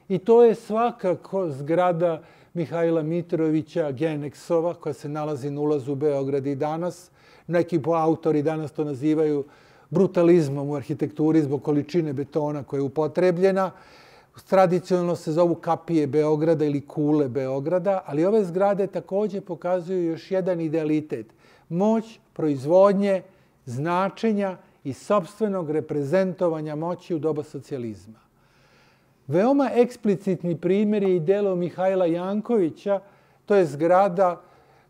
[SPEAKER 1] i to je svakako zgrada Mihajla Mitrovića Geneksova, koja se nalazi na ulazu u Beograd i danas. Neki autori danas to nazivaju brutalizmom u arhitekturi zbog količine betona koja je upotrebljena. Tradicionalno se zovu kapije Beograda ili kule Beograda, ali ove zgrade takođe pokazuju još jedan idealitet. Moć proizvodnje, značenja i sobstvenog reprezentovanja moći u doba socijalizma. Veoma eksplicitni primjer je i delo Mihajla Jankovića, to je zgrada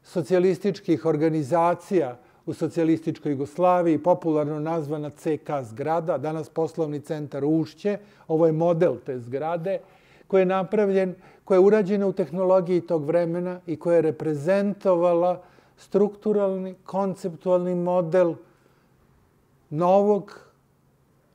[SPEAKER 1] socijalističkih organizacija u socijalističkoj Jugoslaviji, popularno nazvana CK zgrada, danas poslovni centar Ušće. Ovo je model te zgrade koji je napravljen, koja je urađena u tehnologiji tog vremena i koja je reprezentovala strukturalni, konceptualni model novog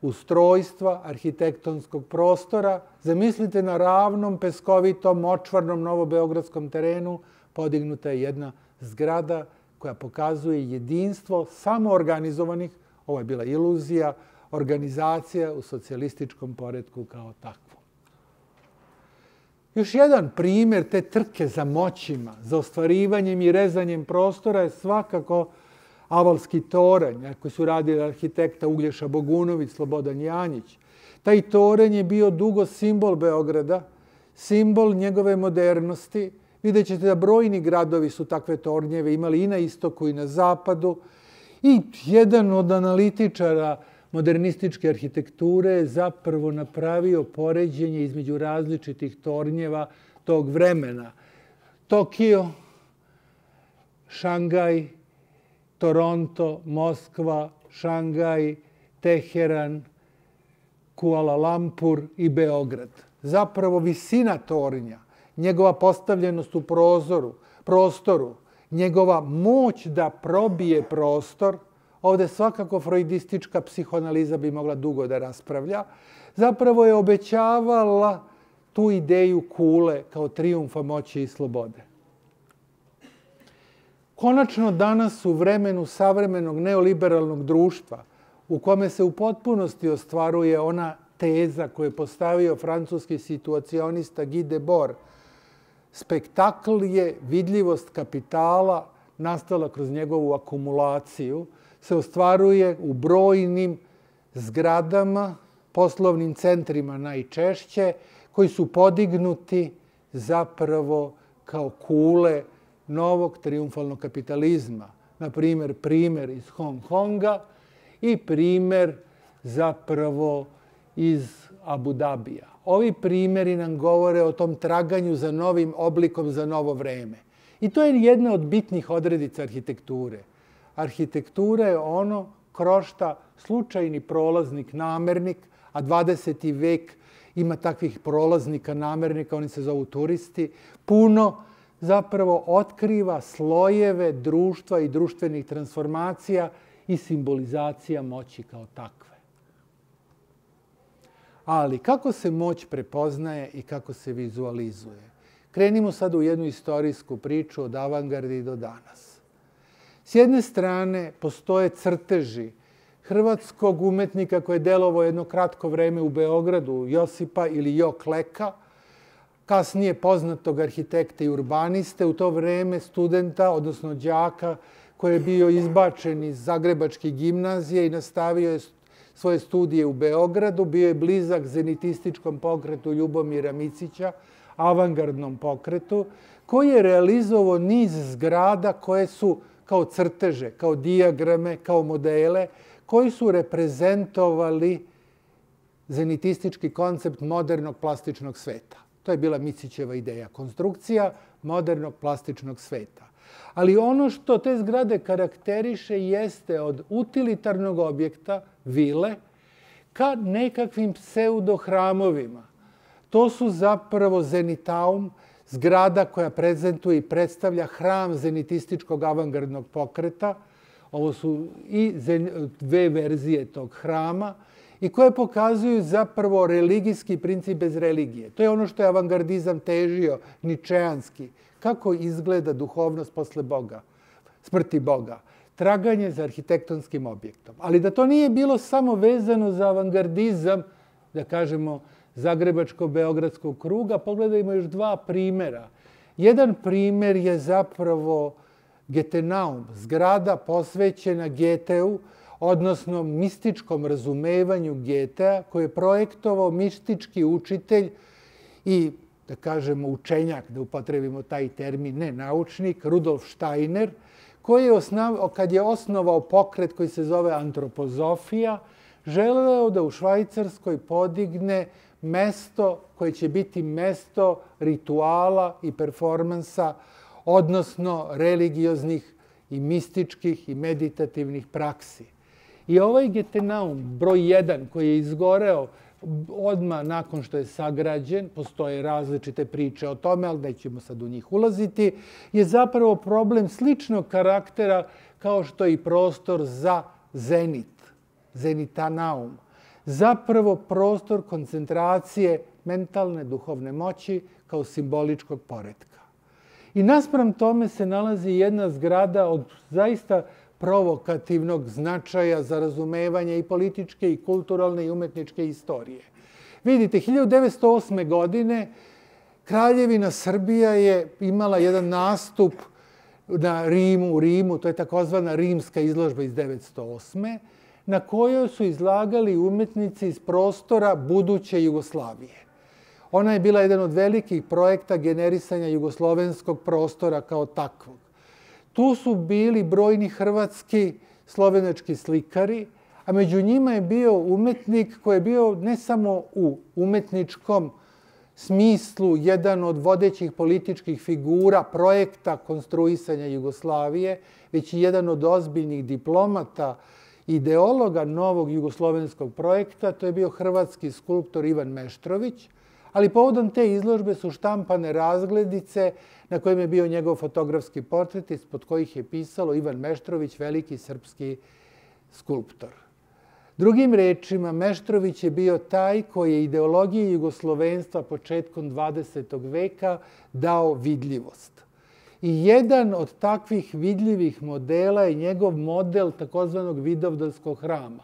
[SPEAKER 1] ustrojstva arhitektonskog prostora. Zamislite na ravnom, peskovitom, močvarnom novobeogradskom terenu podignuta je jedna zgrada koja pokazuje jedinstvo samoorganizovanih, ovo je bila iluzija, organizacija u socijalističkom poredku kao takvu. Još jedan primjer te trke za moćima, za ostvarivanjem i rezanjem prostora je svakako Avalski toranj, koji su radili arhitekta Uglješa Bogunović, Slobodan Janjić. Taj toranj je bio dugo simbol Beograda, simbol njegove modernosti, Vidjet ćete da brojni gradovi su takve tornjeve imali i na istoku i na zapadu. I jedan od analitičara modernističke arhitekture zapravo napravio poređenje između različitih tornjeva tog vremena. Tokio, Šangaj, Toronto, Moskva, Šangaj, Teheran, Kuala Lumpur i Beograd. Zapravo visina tornja njegova postavljenost u prozoru, prostoru, njegova moć da probije prostor, ovde svakako freudistička psihoanaliza bi mogla dugo da raspravlja, zapravo je obećavala tu ideju kule kao triumfa moći i slobode. Konačno danas u vremenu savremenog neoliberalnog društva, u kome se u potpunosti ostvaruje ona teza koju je postavio francuski situacionista Guy Debord, Spektakl je vidljivost kapitala nastala kroz njegovu akumulaciju, se ostvaruje u brojnim zgradama, poslovnim centrima najčešće, koji su podignuti zapravo kao kule novog triumfalnog kapitalizma. Na primer, primer iz Hong Konga i primer zapravo iz Abu Dabija. Ovi primjeri nam govore o tom traganju za novim oblikom za novo vreme. I to je jedna od bitnih odredica arhitekture. Arhitektura je ono krošta slučajni prolaznik, namernik, a 20. vek ima takvih prolaznika, namernika, oni se zovu turisti, puno zapravo otkriva slojeve društva i društvenih transformacija i simbolizacija moći kao takve. Ali kako se moć prepoznaje i kako se vizualizuje? Krenimo sad u jednu istorijsku priču od avangardi do danas. S jedne strane postoje crteži hrvatskog umetnika koji je delovao jedno kratko vreme u Beogradu, Josipa ili Jo Kleka, kasnije poznatog arhitekta i urbaniste, u to vreme studenta, odnosno đaka, koji je bio izbačen iz Zagrebačke gimnazije i nastavio je svoje studije u Beogradu, bio je blizak zenitističkom pokretu Ljubomira Micića, avangardnom pokretu, koji je realizovao niz zgrada koje su kao crteže, kao dijagrame, kao modele, koji su reprezentovali zenitistički koncept modernog plastičnog sveta. To je bila Micićeva ideja. Konstrukcija modernog plastičnog sveta. Ali ono što te zgrade karakteriše jeste od utilitarnog objekta, vile, ka nekakvim pseudohramovima. To su zapravo zenitaum, zgrada koja prezentuje i predstavlja hram zenitističkog avangardnog pokreta. Ovo su i dve verzije tog hrama i koje pokazuju zapravo religijski princip bez religije. To je ono što je avangardizam težio, ničeanski. Kako izgleda duhovnost posle Boga, smrti Boga. Traganje za arhitektonskim objektom. Ali da to nije bilo samo vezano za avangardizam, da kažemo, Zagrebačko-Beogradskog kruga, pogledajmo još dva primera. Jedan primer je zapravo Getenaum, zgrada posvećena Geteu, odnosno mističkom razumevanju Getea, koji je projektovao mistički učitelj i, da kažemo, učenjak, da upotrebimo taj termin, ne naučnik, Rudolf Steiner, koji je osnov, kad je osnovao pokret koji se zove antropozofija, želeo da u Švajcarskoj podigne mesto koje će biti mesto rituala i performansa, odnosno religioznih i mističkih i meditativnih praksi. I ovaj Getenaum, broj 1, koji je izgoreo odma nakon što je sagrađen, postoje različite priče o tome, ali nećemo sad u njih ulaziti, je zapravo problem sličnog karaktera kao što je i prostor za zenit, zenitanaum. Zapravo prostor koncentracije mentalne, duhovne moći kao simboličkog poredka. I naspram tome se nalazi jedna zgrada od zaista provokativnog značaja za razumevanje i političke, i kulturalne, i umetničke istorije. Vidite, 1908. godine Kraljevina Srbija je imala jedan nastup na Rimu, u Rimu, to je takozvana rimska izložba iz 1908. na kojoj su izlagali umetnici iz prostora buduće Jugoslavije. Ona je bila jedan od velikih projekta generisanja jugoslovenskog prostora kao takvog. Tu su bili brojni hrvatski slovenački slikari, a među njima je bio umetnik koji je bio ne samo u umetničkom smislu jedan od vodećih političkih figura projekta konstruisanja Jugoslavije, već i jedan od ozbiljnih diplomata, ideologa novog jugoslovenskog projekta, to je bio hrvatski skulptor Ivan Meštrović, ali povodom te izložbe su štampane razgledice na kojim je bio njegov fotografski portret, ispod kojih je pisalo Ivan Meštrović, veliki srpski skulptor. Drugim rečima, Meštrović je bio taj koji je ideologiji jugoslovenstva početkom 20. veka dao vidljivost. I jedan od takvih vidljivih modela je njegov model takozvanog Vidovdanskog hrama.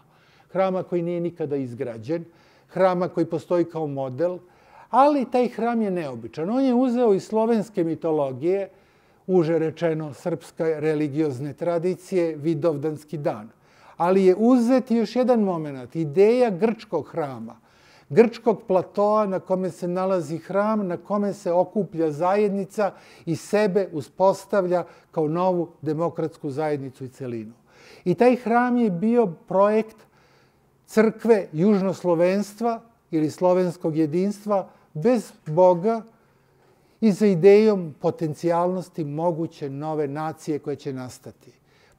[SPEAKER 1] Hrama koji nije nikada izgrađen, hrama koji postoji kao model – Ali taj hram je neobičan. On je uzeo iz slovenske mitologije, uže rečeno srpske religiozne tradicije, Vidovdanski dan. Ali je uzet još jedan moment, ideja grčkog hrama, grčkog platoa na kome se nalazi hram, na kome se okuplja zajednica i sebe uspostavlja kao novu demokratsku zajednicu i celinu. I taj hram je bio projekt crkve južnoslovenstva ili slovenskog jedinstva bez Boga i za idejom potencijalnosti moguće nove nacije koje će nastati.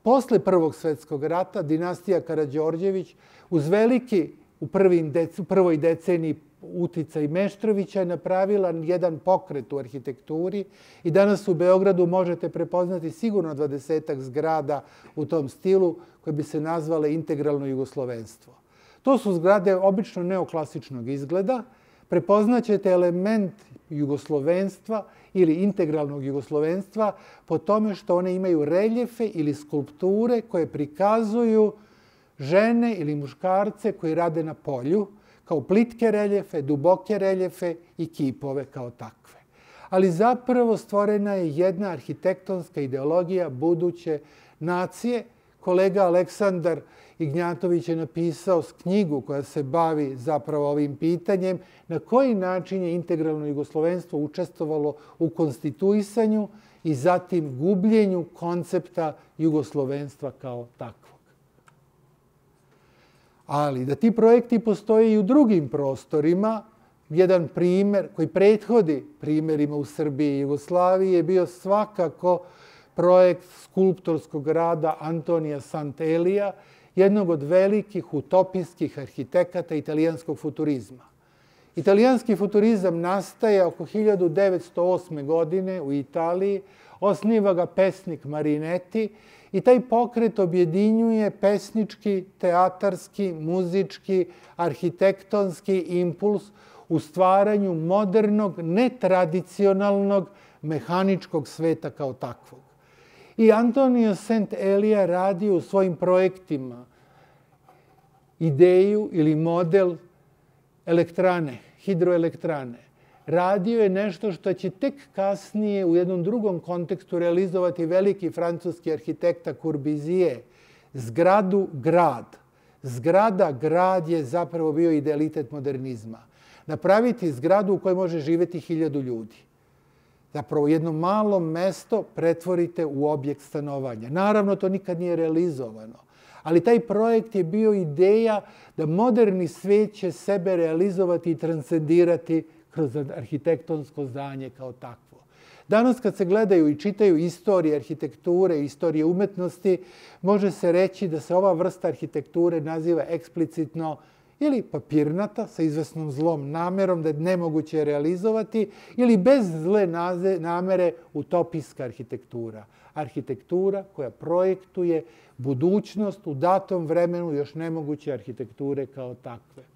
[SPEAKER 1] Posle Prvog svetskog rata, dinastija Karadžorđević, uz veliki u, prvim dec, prvoj deceniji uticaj Meštrovića je napravila jedan pokret u arhitekturi i danas u Beogradu možete prepoznati sigurno dvadesetak zgrada u tom stilu koje bi se nazvale integralno jugoslovenstvo. To su zgrade obično neoklasičnog izgleda, prepoznaćete element jugoslovenstva ili integralnog jugoslovenstva po tome što one imaju reljefe ili skulpture koje prikazuju žene ili muškarce koji rade na polju, kao plitke reljefe, duboke reljefe i kipove kao takve. Ali zapravo stvorena je jedna arhitektonska ideologija buduće nacije. Kolega Aleksandar Ignjatović je napisao knjigu koja se bavi zapravo ovim pitanjem na koji način je integralno jugoslovenstvo učestvovalo u konstituisanju i zatim gubljenju koncepta jugoslovenstva kao takvog. Ali da ti projekti postoje i u drugim prostorima, jedan primer koji prethodi primerima u Srbiji i Jugoslaviji je bio svakako projekt skulptorskog rada Antonija Santelija, jednog od velikih utopijskih arhitekata italijanskog futurizma. Italijanski futurizam nastaje oko 1908. godine u Italiji, osniva ga pesnik Marinetti i taj pokret objedinjuje pesnički, teatarski, muzički, arhitektonski impuls u stvaranju modernog, netradicionalnog, mehaničkog sveta kao takvog. I Antonio St. Elija radi u svojim projektima ideju ili model elektrane, hidroelektrane. Radio je nešto što će tek kasnije u jednom drugom kontekstu realizovati veliki francuski arhitekta Courbizije, zgradu grad. Zgrada grad je zapravo bio idealitet modernizma. Napraviti zgradu u kojoj može živeti hiljadu ljudi zapravo jedno malo mesto pretvorite u objekt stanovanja. Naravno, to nikad nije realizovano. Ali taj projekt je bio ideja da moderni svet će sebe realizovati i transcendirati kroz arhitektonsko zdanje kao takvo. Danas kad se gledaju i čitaju istorije arhitekture, istorije umetnosti, može se reći da se ova vrsta arhitekture naziva eksplicitno ili papirnata sa izvesnom zlom namerom da je nemoguće realizovati ili bez zle naze, namere utopijska arhitektura. Arhitektura koja projektuje budućnost u datom vremenu još nemoguće arhitekture kao takve.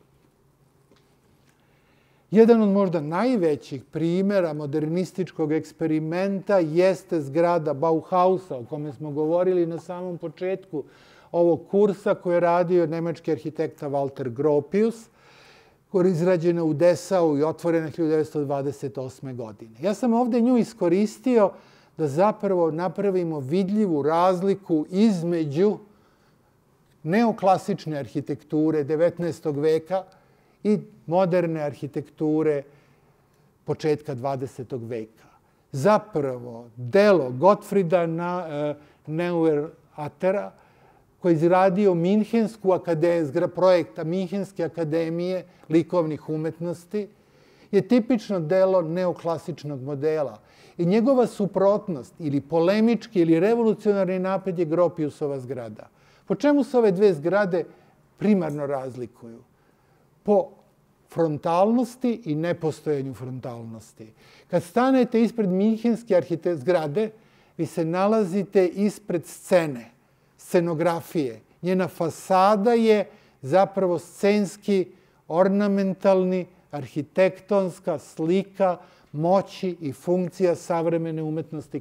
[SPEAKER 1] Jedan od možda najvećih primjera modernističkog eksperimenta jeste zgrada Bauhausa, o kome smo govorili na samom početku ovog kursa koji je radio nemački arhitekta Walter Gropius, koja je izrađena u Desau i otvorena 1928. godine. Ja sam ovde nju iskoristio da zapravo napravimo vidljivu razliku između neoklasične arhitekture 19. veka i moderne arhitekture početka 20. veka. Zapravo, delo Gottfrieda na, uh, Neuer Atera koji je izradio Minhensku akademiju, projekta Minhenske akademije likovnih umetnosti, je tipično delo neoklasičnog modela. I njegova suprotnost, ili polemički, ili revolucionarni napad je Gropiusova zgrada. Po čemu se ove dve zgrade primarno razlikuju? Po frontalnosti i nepostojanju frontalnosti. Kad stanete ispred Minhenske zgrade, vi se nalazite ispred scene – scenografije. Njena fasada je zapravo scenski, ornamentalni, arhitektonska slika moći i funkcija savremene umetnosti,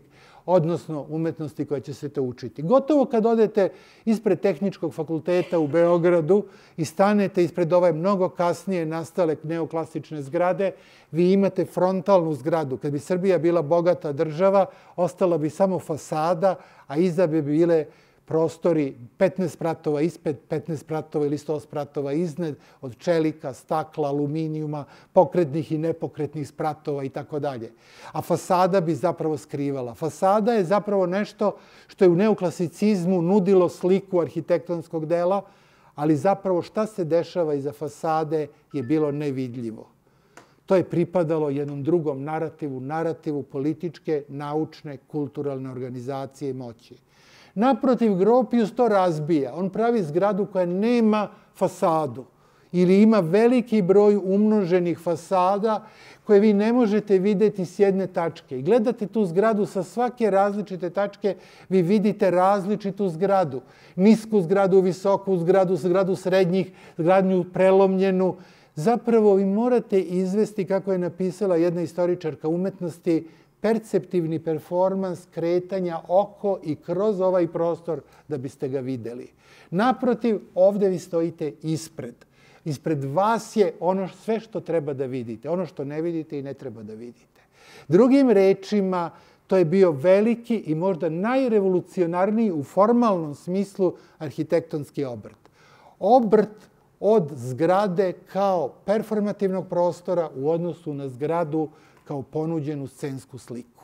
[SPEAKER 1] odnosno umetnosti koja će se to učiti. Gotovo kad odete ispred Tehničkog fakulteta u Beogradu i stanete ispred ove mnogo kasnije nastale neoklasične zgrade, vi imate frontalnu zgradu. Kad bi Srbija bila bogata država, ostala bi samo fasada, a iza bi bile prostori 15 spratova ispred, 15 spratova ili 100 spratova iznad, od čelika, stakla, aluminijuma, pokretnih i nepokretnih spratova i tako dalje. A fasada bi zapravo skrivala. Fasada je zapravo nešto što je u neoklasicizmu nudilo sliku arhitektonskog dela, ali zapravo šta se dešava iza fasade je bilo nevidljivo. To je pripadalo jednom drugom narativu, narativu političke, naučne, kulturalne organizacije moći. Naprotiv, Gropius to razbija. On pravi zgradu koja nema fasadu ili ima veliki broj umnoženih fasada koje vi ne možete videti s jedne tačke. I gledate tu zgradu sa svake različite tačke, vi vidite različitu zgradu. Nisku zgradu, visoku zgradu, zgradu srednjih, zgradnju prelomljenu. Zapravo vi morate izvesti, kako je napisala jedna istoričarka umetnosti, perceptivni performans kretanja oko i kroz ovaj prostor da biste ga videli. Naprotiv, ovde vi stojite ispred. Ispred vas je ono sve što treba da vidite, ono što ne vidite i ne treba da vidite. Drugim rečima, to je bio veliki i možda najrevolucionarniji u formalnom smislu arhitektonski obrt. Obrt od zgrade kao performativnog prostora u odnosu na zgradu kao ponuđenu scensku sliku.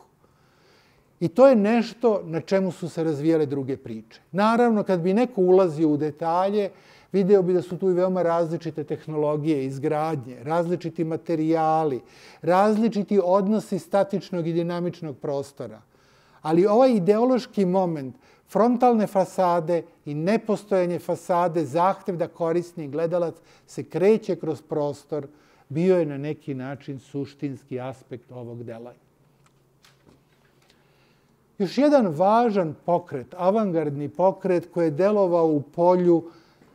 [SPEAKER 1] I to je nešto na čemu su se razvijale druge priče. Naravno, kad bi neko ulazio u detalje, video bi da su tu i veoma različite tehnologije izgradnje, različiti materijali, različiti odnosi statičnog i dinamičnog prostora. Ali ovaj ideološki moment frontalne fasade i nepostojanje fasade, zahtev da korisni gledalac se kreće kroz prostor, bio je na neki način suštinski aspekt ovog dela. Još jedan važan pokret, avangardni pokret koji je delovao u polju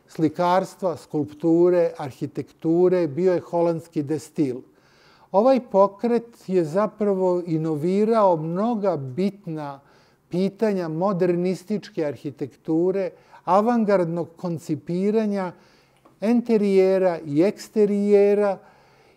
[SPEAKER 1] slikarstva, skulpture, arhitekture, bio je holandski destil. Ovaj pokret je zapravo inovirao mnoga bitna pitanja modernističke arhitekture, avangardnog koncipiranja enterijera i eksterijera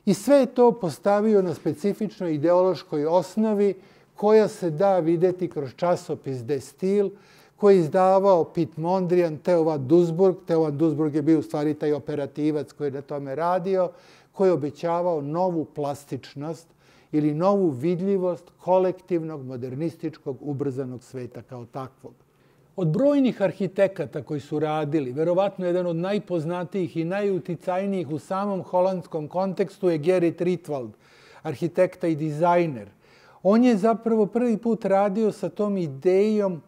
[SPEAKER 1] i sve je to postavio na specifičnoj ideološkoj osnovi koja se da videti kroz časopis De Stil, koji je izdavao Pit Mondrian, Duisburg. Theo van Duisburg je bio u stvari taj operativac koji je na tome radio, koji je obećavao novu plastičnost ili novu vidljivost kolektivnog, modernističkog, ubrzanog sveta kao takvog. Od brojnih arhitekata koji su radili, verovatno jedan od najpoznatijih i najuticajnijih u samom holandskom kontekstu je Gerrit Rietveld, arhitekta i dizajner. On je zapravo prvi put radio sa tom idejom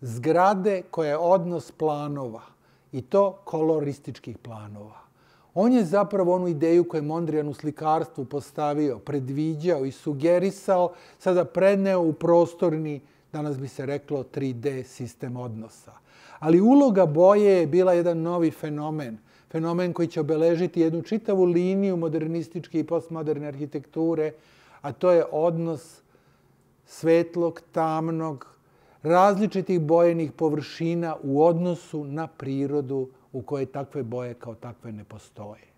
[SPEAKER 1] zgrade koja je odnos planova i to kolorističkih planova. On je zapravo onu ideju koju je Mondrian u slikarstvu postavio, predviđao i sugerisao, sada preneo u prostorni, danas bi se reklo 3D sistem odnosa. Ali uloga boje je bila jedan novi fenomen, fenomen koji će obeležiti jednu čitavu liniju modernističke i postmoderne arhitekture, a to je odnos svetlog, tamnog, različitih bojenih površina u odnosu na prirodu u kojoj takve boje kao takve ne postoje.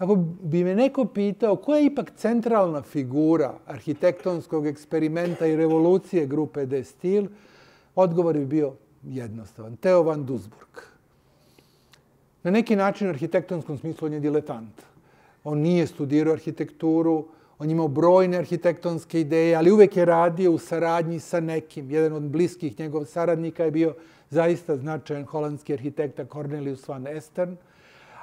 [SPEAKER 1] Ako bi me neko pitao koja je ipak centralna figura arhitektonskog eksperimenta i revolucije grupe De Stil, odgovor bi bio jednostavan. Theo van Duisburg. Na neki način u arhitektonskom smislu on je diletant. On nije studirao arhitekturu, On je imao brojne arhitektonske ideje, ali uvek je radio u saradnji sa nekim. Jedan od bliskih njegov saradnika je bio zaista značajan holandski arhitekta Cornelius van Estern.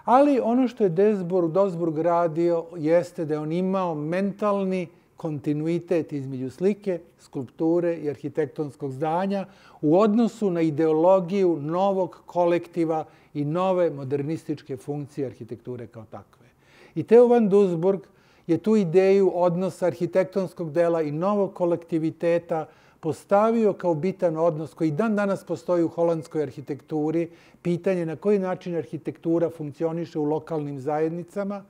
[SPEAKER 1] Ali ono što je Desburg, Dosburg radio jeste da je on imao mentalni kontinuitet između slike, skulpture i arhitektonskog zdanja u odnosu na ideologiju novog kolektiva i nove modernističke funkcije arhitekture kao takve. I Theo van Duisburg je tu ideju odnosa arhitektonskog dela i novog kolektiviteta postavio kao bitan odnos koji dan danas postoji u holandskoj arhitekturi, pitanje na koji način arhitektura funkcioniše u lokalnim zajednicama,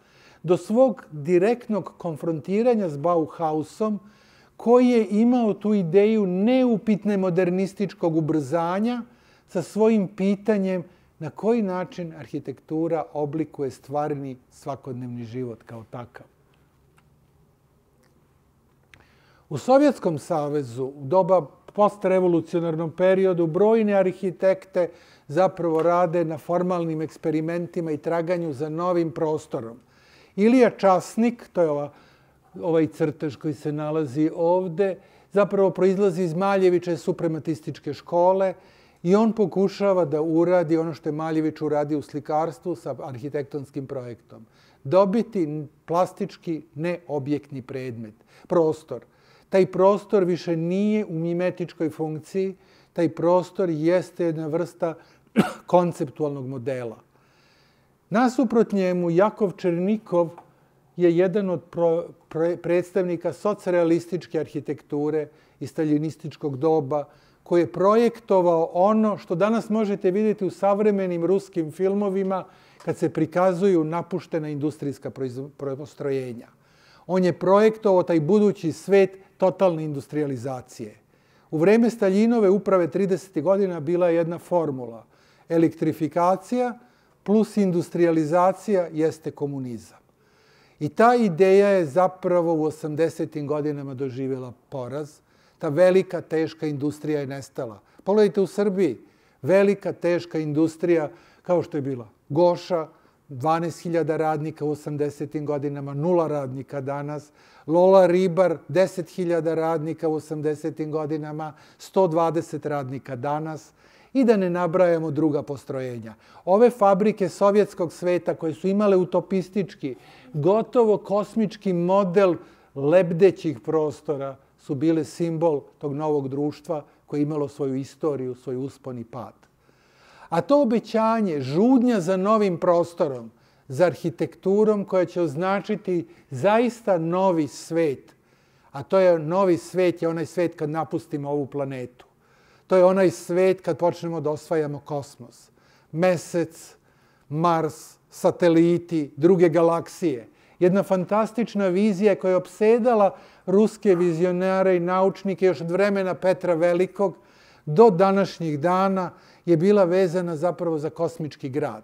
[SPEAKER 1] do svog direktnog konfrontiranja s Bauhausom, koji je imao tu ideju neupitne modernističkog ubrzanja sa svojim pitanjem na koji način arhitektura oblikuje stvarni svakodnevni život kao takav. U Sovjetskom savezu, u doba postrevolucionarnom periodu, brojne arhitekte zapravo rade na formalnim eksperimentima i traganju za novim prostorom. Ilija Časnik, to je ova, ovaj crtež koji se nalazi ovde, zapravo proizlazi iz Maljeviće suprematističke škole I on pokušava da uradi ono što je Maljević uradio u slikarstvu sa arhitektonskim projektom. Dobiti plastički neobjektni predmet, prostor. Taj prostor više nije u mimetičkoj funkciji, taj prostor jeste jedna vrsta konceptualnog modela. Nasuprot njemu, Jakov Černikov je jedan od pro, pre, predstavnika socrealističke arhitekture i staljinističkog doba, koji je projektovao ono što danas možete vidjeti u savremenim ruskim filmovima kad se prikazuju napuštena industrijska postrojenja. On je projektovao taj budući svet totalne industrializacije. U vreme Staljinove uprave 30. godina bila je jedna formula. Elektrifikacija plus industrializacija jeste komunizam. I ta ideja je zapravo u 80. godinama doživjela poraz. Ta velika, teška industrija je nestala. Pogledajte u Srbiji, velika, teška industrija kao što je bila Goša, 12.000 radnika u 80. godinama, nula radnika danas. Lola Ribar, 10.000 radnika u 80. godinama, 120 radnika danas i da ne nabrajamo druga postrojenja. Ove fabrike sovjetskog sveta koje su imale utopistički, gotovo kosmički model lebdećih prostora su bile simbol tog novog društva koje je imalo svoju istoriju, svoj uspon i pad. A to obećanje, žudnja za novim prostorom, za arhitekturom koja će označiti zaista novi svet, a to je novi svet, je onaj svet kad napustimo ovu planetu. To je onaj svet kad počnemo da osvajamo kosmos. Mesec, Mars, sateliti, druge galaksije. Jedna fantastična vizija koja je obsedala ruske vizionare i naučnike još od vremena Petra Velikog do današnjih dana je bila vezana zapravo za kosmički grad.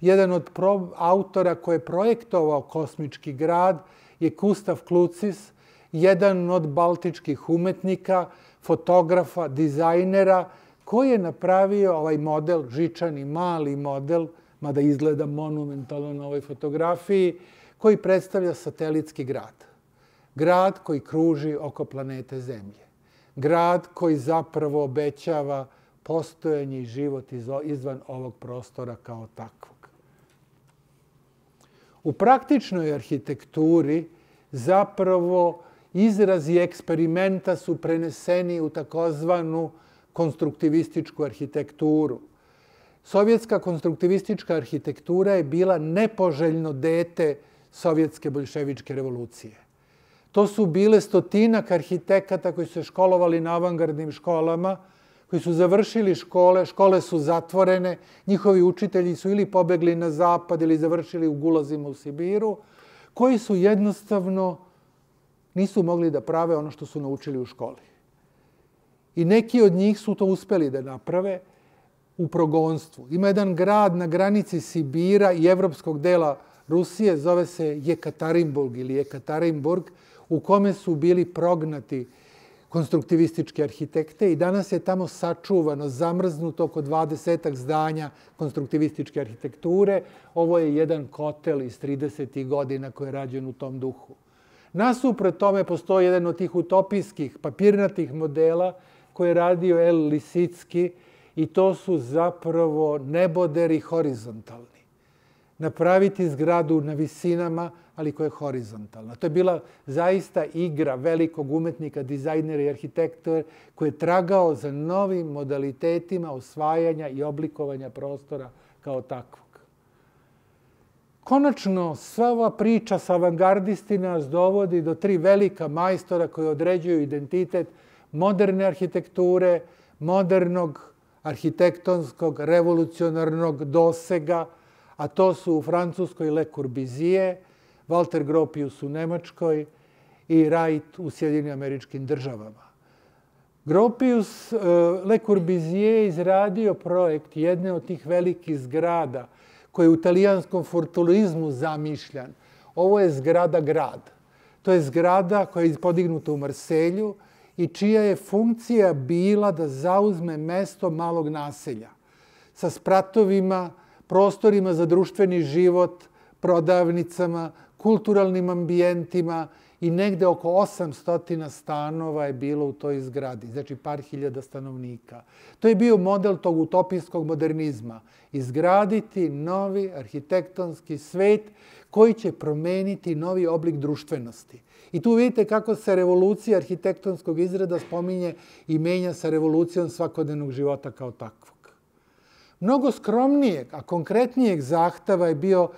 [SPEAKER 1] Jedan od autora koji je projektovao kosmički grad je Gustav Klucis, jedan od baltičkih umetnika, fotografa, dizajnera, koji je napravio ovaj model, žičani mali model, mada izgleda monumentalno na ovoj fotografiji, koji predstavlja satelitski grad. Grad koji kruži oko planete Zemlje. Grad koji zapravo obećava postojanje i život izvan ovog prostora kao takvog. U praktičnoj arhitekturi zapravo izrazi eksperimenta su preneseni u takozvanu konstruktivističku arhitekturu. Sovjetska konstruktivistička arhitektura je bila nepoželjno dete sovjetske bolševičke revolucije. To su bile stotinak arhitekata koji su se školovali na avangardnim školama, koji su završili škole, škole su zatvorene, njihovi učitelji su ili pobegli na zapad ili završili u gulazima u Sibiru, koji su jednostavno nisu mogli da prave ono što su naučili u školi. I neki od njih su to uspeli da naprave u progonstvu. Ima jedan grad na granici Sibira i evropskog dela Rusije, zove se Jekatarinburg ili Jekatarinburg, u kome su bili prognati konstruktivističke arhitekte i danas je tamo sačuvano, zamrznuto oko 20 zdanja konstruktivističke arhitekture. Ovo je jedan kotel iz 30. godina koji je rađen u tom duhu. Nasuprot tome postoji jedan od tih utopijskih papirnatih modela koje je radio El Lisicki i to su zapravo neboderi horizontalni. Napraviti zgradu na visinama, ali koja je horizontalna. To je bila zaista igra velikog umetnika, dizajnera i arhitektora koji je tragao za novim modalitetima osvajanja i oblikovanja prostora kao takvog. Konačno, sva ova priča sa avangardisti nas dovodi do tri velika majstora koji određuju identitet moderne arhitekture, modernog arhitektonskog, revolucionarnog dosega, a to su u Francuskoj Le Corbusier, Walter Gropius u Nemačkoj i Wright u Sjedinim američkim državama. Gropius, eh, Le Corbusier izradio projekt jedne od tih velikih zgrada koji je u italijanskom fortulizmu zamišljan. Ovo je zgrada grad. To je zgrada koja je podignuta u Marselju i čija je funkcija bila da zauzme mesto malog naselja sa spratovima, prostorima za društveni život, prodavnicama, kulturalnim ambijentima i negde oko 800 stanova je bilo u toj zgradi, znači par hiljada stanovnika. To je bio model tog utopijskog modernizma. Izgraditi novi arhitektonski svet koji će promeniti novi oblik društvenosti. I tu vidite kako se revolucija arhitektonskog izrada spominje i menja sa revolucijom svakodnevnog života kao takvog. Mnogo skromnijeg, a konkretnijeg zahteva je bio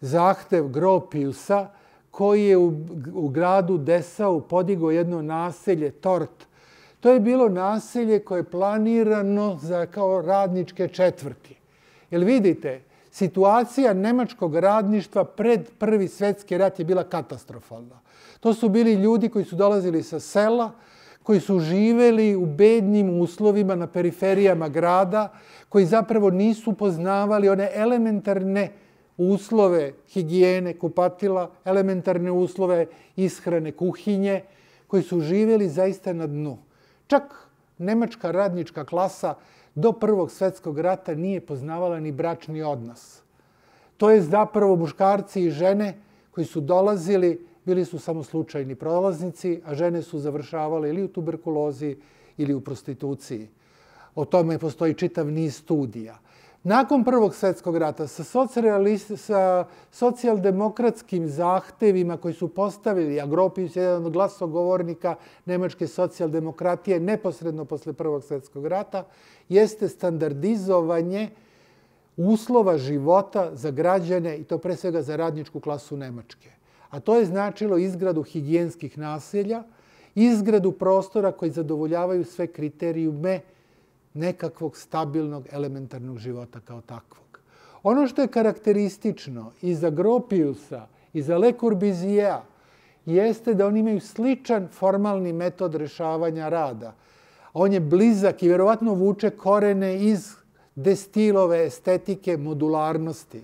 [SPEAKER 1] zahtev Gropiusa, koji je u, u gradu Desau podigao jedno naselje, Tort. To je bilo naselje koje je planirano za kao radničke četvrti. Jel vidite, situacija nemačkog radništva pred prvi svetski rat je bila katastrofalna. To su bili ljudi koji su dolazili sa sela, koji su živeli u bednim uslovima na periferijama grada, koji zapravo nisu poznavali one elementarne uslove higijene, kupatila, elementarne uslove ishrane kuhinje, koji su živeli zaista na dnu. Čak nemačka radnička klasa do Prvog svetskog rata nije poznavala ni bračni odnos. To je zapravo muškarci i žene koji su dolazili, bili su samo slučajni prolaznici, a žene su završavale ili u tuberkulozi ili u prostituciji. O tome postoji čitav niz studija. Nakon Prvog svetskog rata, sa, sa socijaldemokratskim zahtevima koji su postavili, a Gropius je jedan od glasogovornika nemačke socijaldemokratije neposredno posle Prvog svetskog rata, jeste standardizovanje uslova života za građane i to pre svega za radničku klasu Nemačke. A to je značilo izgradu higijenskih naselja, izgradu prostora koji zadovoljavaju sve kriterijume nekakvog stabilnog elementarnog života kao takvog. Ono što je karakteristično i za Gropiusa i za Le Corbusier jeste da oni imaju sličan formalni metod rešavanja rada. On je blizak i verovatno vuče korene iz destilove estetike modularnosti.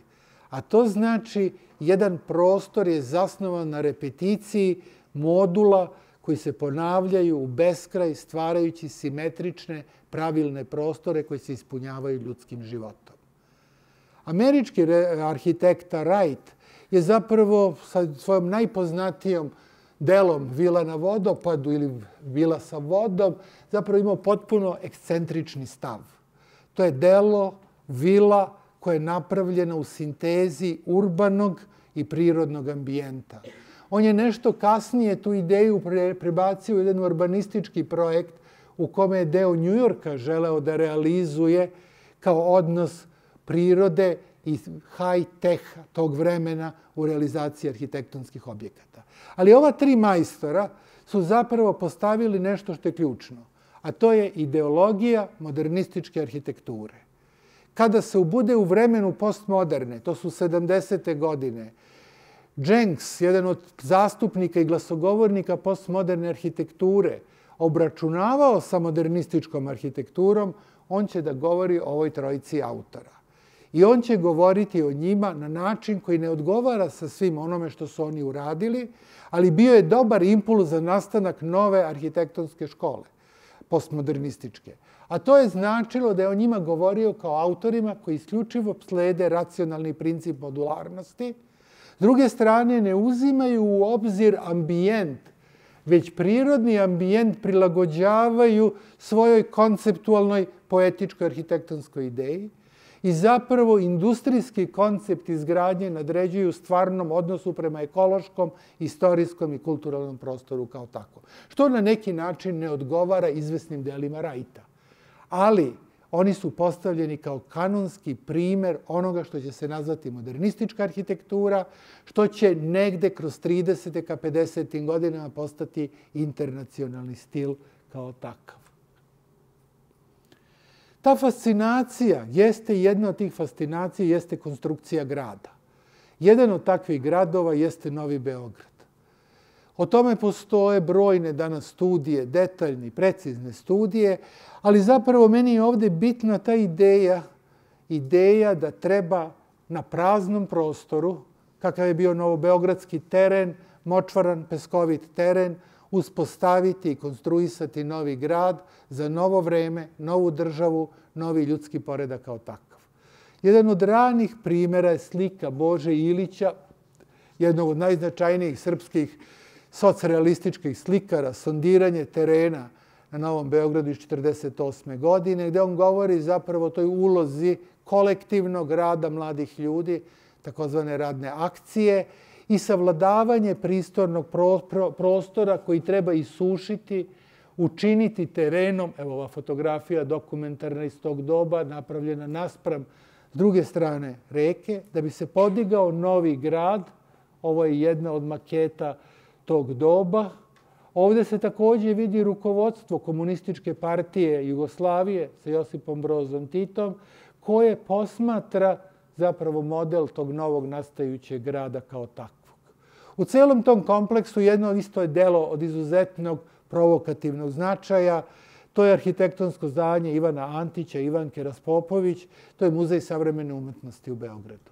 [SPEAKER 1] A to znači jedan prostor je zasnovan na repeticiji modula koji se ponavljaju u beskraj stvarajući simetrične pravilne prostore koji se ispunjavaju ljudskim životom. Američki arhitekta Wright je zapravo sa svojom najpoznatijom delom vila na vodopadu ili vila sa vodom zapravo imao potpuno ekscentrični stav. To je delo, vila koja je napravljena u sintezi urbanog i prirodnog ambijenta. On je nešto kasnije tu ideju prebacio u jedan urbanistički projekt u kome je deo Njujorka želeo da realizuje kao odnos prirode i high-tech tog vremena u realizaciji arhitektonskih objekata. Ali ova tri majstora su zapravo postavili nešto što je ključno, a to je ideologija modernističke arhitekture. Kada se ubude u vremenu postmoderne, to su 70. godine, Jenks, jedan od zastupnika i glasogovornika postmoderne arhitekture, obračunavao sa modernističkom arhitekturom, on će da govori o ovoj trojici autora. I on će govoriti o njima na način koji ne odgovara sa svim onome što su oni uradili, ali bio je dobar impuls za nastanak nove arhitektonske škole, postmodernističke. A to je značilo da je o njima govorio kao autorima koji isključivo slede racionalni princip modularnosti, S druge strane, ne uzimaju u obzir ambijent, već prirodni ambijent prilagođavaju svojoj konceptualnoj poetičkoj arhitektonskoj ideji i zapravo industrijski koncept izgradnje nadređuju stvarnom odnosu prema ekološkom, istorijskom i kulturalnom prostoru kao tako. Što na neki način ne odgovara izvesnim delima Rajta. Ali oni su postavljeni kao kanonski primer onoga što će se nazvati modernistička arhitektura, što će negde kroz 30. ka 50. godinama postati internacionalni stil kao takav. Ta fascinacija jeste jedna od tih fascinacija, jeste konstrukcija grada. Jedan od takvih gradova jeste Novi Beograd. O tome postoje brojne danas studije, detaljne, precizne studije, ali zapravo meni je ovde bitna ta ideja, ideja da treba na praznom prostoru, kakav je bio novobeogradski teren, močvaran, peskovit teren, uspostaviti i konstruisati novi grad za novo vreme, novu državu, novi ljudski poredak kao takav. Jedan od ranih primjera je slika Bože Ilića, jednog od najznačajnijih srpskih socrealističkih slikara, sondiranje terena na Novom Beogradu iz 1948. godine, gde on govori zapravo o toj ulozi kolektivnog rada mladih ljudi, takozvane radne akcije, i savladavanje pristornog prostora koji treba isušiti, učiniti terenom, evo ova fotografija dokumentarna iz tog doba, napravljena naspram s druge strane reke, da bi se podigao novi grad, ovo je jedna od maketa tog doba. Ovde se takođe vidi rukovodstvo komunističke partije Jugoslavije sa Josipom Brozom Titom, koje posmatra zapravo model tog novog nastajućeg grada kao takvog. U celom tom kompleksu jedno isto je delo od izuzetnog provokativnog značaja. To je arhitektonsko zdanje Ivana Antića, Ivanke Raspopović. To je Muzej savremene umetnosti u Beogradu.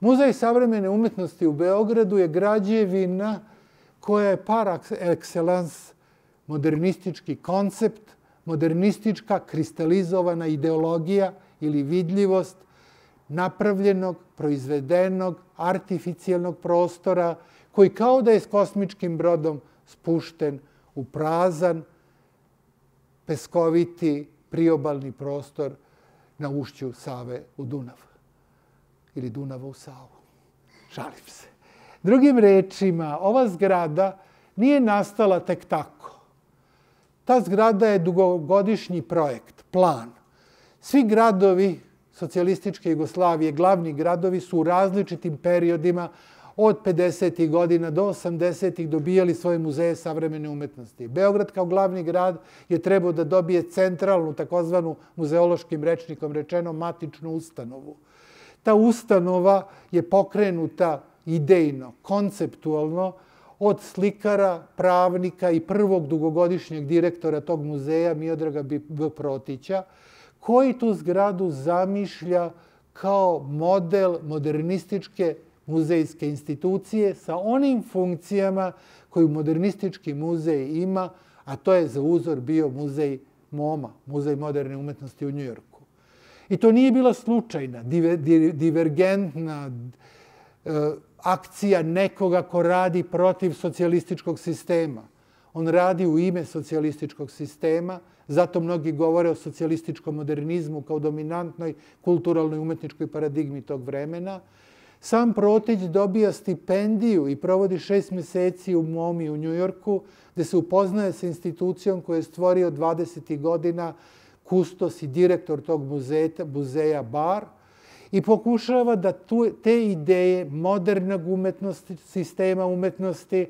[SPEAKER 1] Muzej savremene umetnosti u Beogradu je građevina koja je par excellence modernistički koncept, modernistička kristalizovana ideologija ili vidljivost napravljenog, proizvedenog, artificijalnog prostora koji kao da je s kosmičkim brodom spušten u prazan, peskoviti, priobalni prostor na ušću Save u Dunav ili Dunava u Savu. Šalim se. Drugim rečima, ova zgrada nije nastala tek tako. Ta zgrada je dugogodišnji projekt, plan. Svi gradovi socijalističke Jugoslavije, glavni gradovi su u različitim periodima od 50. godina do 80. dobijali svoje muzeje savremene umetnosti. Beograd kao glavni grad je trebao da dobije centralnu, takozvanu muzeološkim rečnikom rečeno, matičnu ustanovu. Ta ustanova je pokrenuta idejno, konceptualno, od slikara, pravnika i prvog dugogodišnjeg direktora tog muzeja, Miodraga B. Protića, koji tu zgradu zamišlja kao model modernističke muzejske institucije sa onim funkcijama koju modernistički muzej ima, a to je za uzor bio muzej MoMA, Muzej moderne umetnosti u Njujorku. I to nije bila slučajna, divergentna e, akcija nekoga ko radi protiv socijalističkog sistema. On radi u ime socijalističkog sistema, zato mnogi govore o socijalističkom modernizmu kao dominantnoj kulturalnoj umetničkoj paradigmi tog vremena. Sam Protić dobija stipendiju i provodi šest meseci u MOMI u Njujorku, gde se upoznaje sa institucijom koju je stvorio 20. godina kustos i direktor tog muzeja, muzeja Bar, i pokušava da tu, te ideje modernog umetnosti, sistema umetnosti,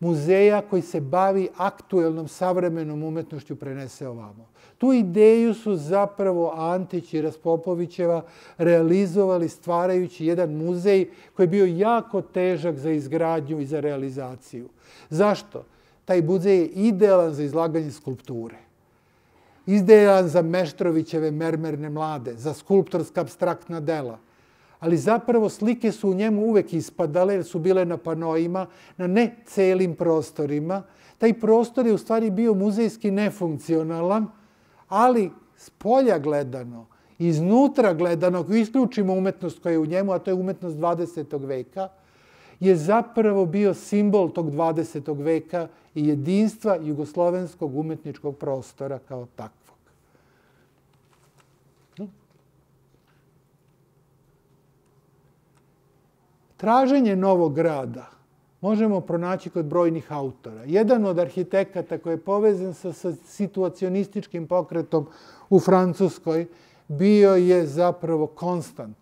[SPEAKER 1] muzeja koji se bavi aktuelnom savremenom umetnošću prenese ovamo. Tu ideju su zapravo Antić i Raspopovićeva realizovali stvarajući jedan muzej koji je bio jako težak za izgradnju i za realizaciju. Zašto? Taj muzej je idealan za izlaganje skulpture. Idealan za Meštrovićeve mermerne mlade, za skulptorska abstraktna dela ali zapravo slike su u njemu uvek ispadale jer su bile na panojima, na ne celim prostorima. Taj prostor je u stvari bio muzejski nefunkcionalan, ali s polja gledano, iznutra gledano, ako isključimo umetnost koja je u njemu, a to je umetnost 20. veka, je zapravo bio simbol tog 20. veka i jedinstva jugoslovenskog umetničkog prostora kao takvog. Traženje novog grada možemo pronaći kod brojnih autora. Jedan od arhitekata koji je povezan sa, sa situacionističkim pokretom u Francuskoj bio je zapravo Konstant,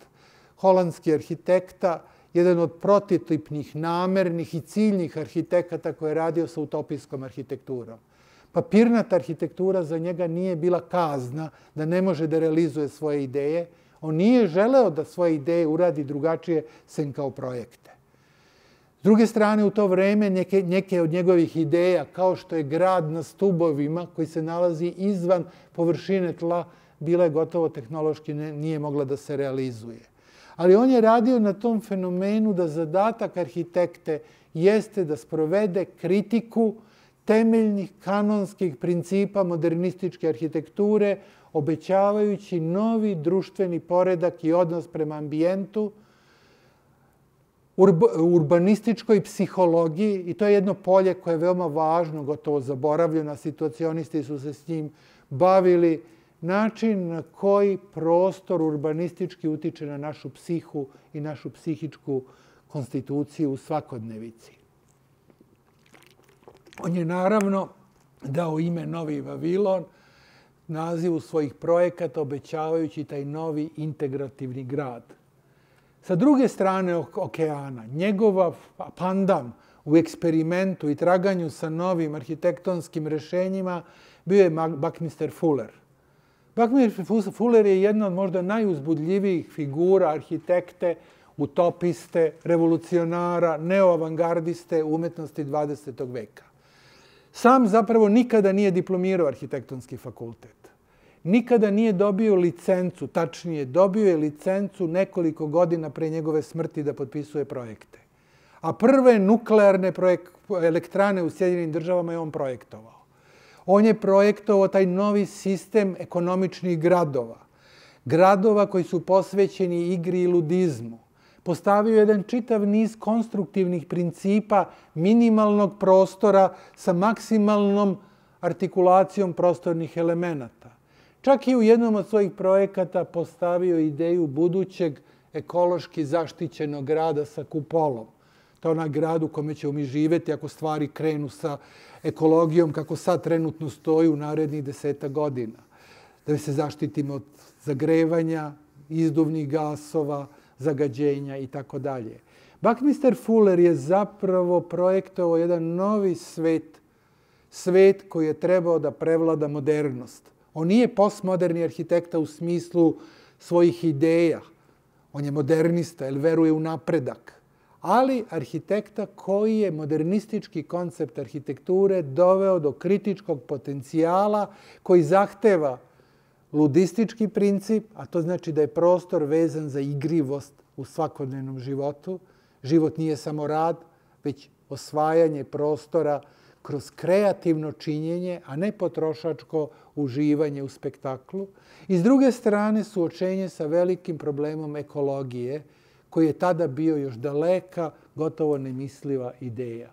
[SPEAKER 1] holandski arhitekta, jedan od prototipnih, namernih i ciljnih arhitekata koji je radio sa utopijskom arhitekturom. Papirnata arhitektura za njega nije bila kazna da ne može da realizuje svoje ideje, On nije želeo da svoje ideje uradi drugačije sem kao projekte. S druge strane, u to vreme neke, neke od njegovih ideja, kao što je grad na stubovima koji se nalazi izvan površine tla, bila je gotovo tehnološki ne, nije mogla da se realizuje. Ali on je radio na tom fenomenu da zadatak arhitekte jeste da sprovede kritiku temeljnih kanonskih principa modernističke arhitekture, obećavajući novi društveni poredak i odnos prema ambijentu, urbanističkoj psihologiji i to je jedno polje koje je veoma važno, gotovo zaboravljeno, situacionisti su se s njim bavili, način na koji prostor urbanistički utiče na našu psihu i našu psihičku konstituciju u svakodnevici. On je naravno dao ime Novi Vavilon, nazivu svojih projekata, obećavajući taj novi integrativni grad. Sa druge strane okeana, njegova pandam u eksperimentu i traganju sa novim arhitektonskim rešenjima bio je Buckminster Fuller. Buckminster Fuller je jedna od možda najuzbudljivijih figura arhitekte, utopiste, revolucionara, neoavangardiste umetnosti 20. veka. Sam zapravo nikada nije diplomirao arhitektonski fakultet. Nikada nije dobio licencu, tačnije, dobio je licencu nekoliko godina pre njegove smrti da potpisuje projekte. A prve nuklearne elektrane u Sjedinim državama je on projektovao. On je projektovao taj novi sistem ekonomičnih gradova. Gradova koji su posvećeni igri i ludizmu postavio jedan čitav niz konstruktivnih principa minimalnog prostora sa maksimalnom artikulacijom prostornih elemenata. Čak i u jednom od svojih projekata postavio ideju budućeg ekološki zaštićenog grada sa kupolom. To je onaj grad u kome ćemo mi živeti ako stvari krenu sa ekologijom kako sad trenutno stoji u narednih deseta godina. Da se zaštitimo od zagrevanja, izduvnih gasova, zagađenja i tako dalje. Buckminster Fuller je zapravo projektovao jedan novi svet, svet koji je trebao da prevlada modernost. On nije postmoderni arhitekta u smislu svojih ideja. On je modernista, jer veruje u napredak. Ali arhitekta koji je modernistički koncept arhitekture doveo do kritičkog potencijala koji zahteva ludistički princip, a to znači da je prostor vezan za igrivost u svakodnevnom životu. Život nije samo rad, već osvajanje prostora kroz kreativno činjenje, a ne potrošačko uživanje u spektaklu. I s druge strane suočenje sa velikim problemom ekologije, koji je tada bio još daleka, gotovo nemisliva ideja.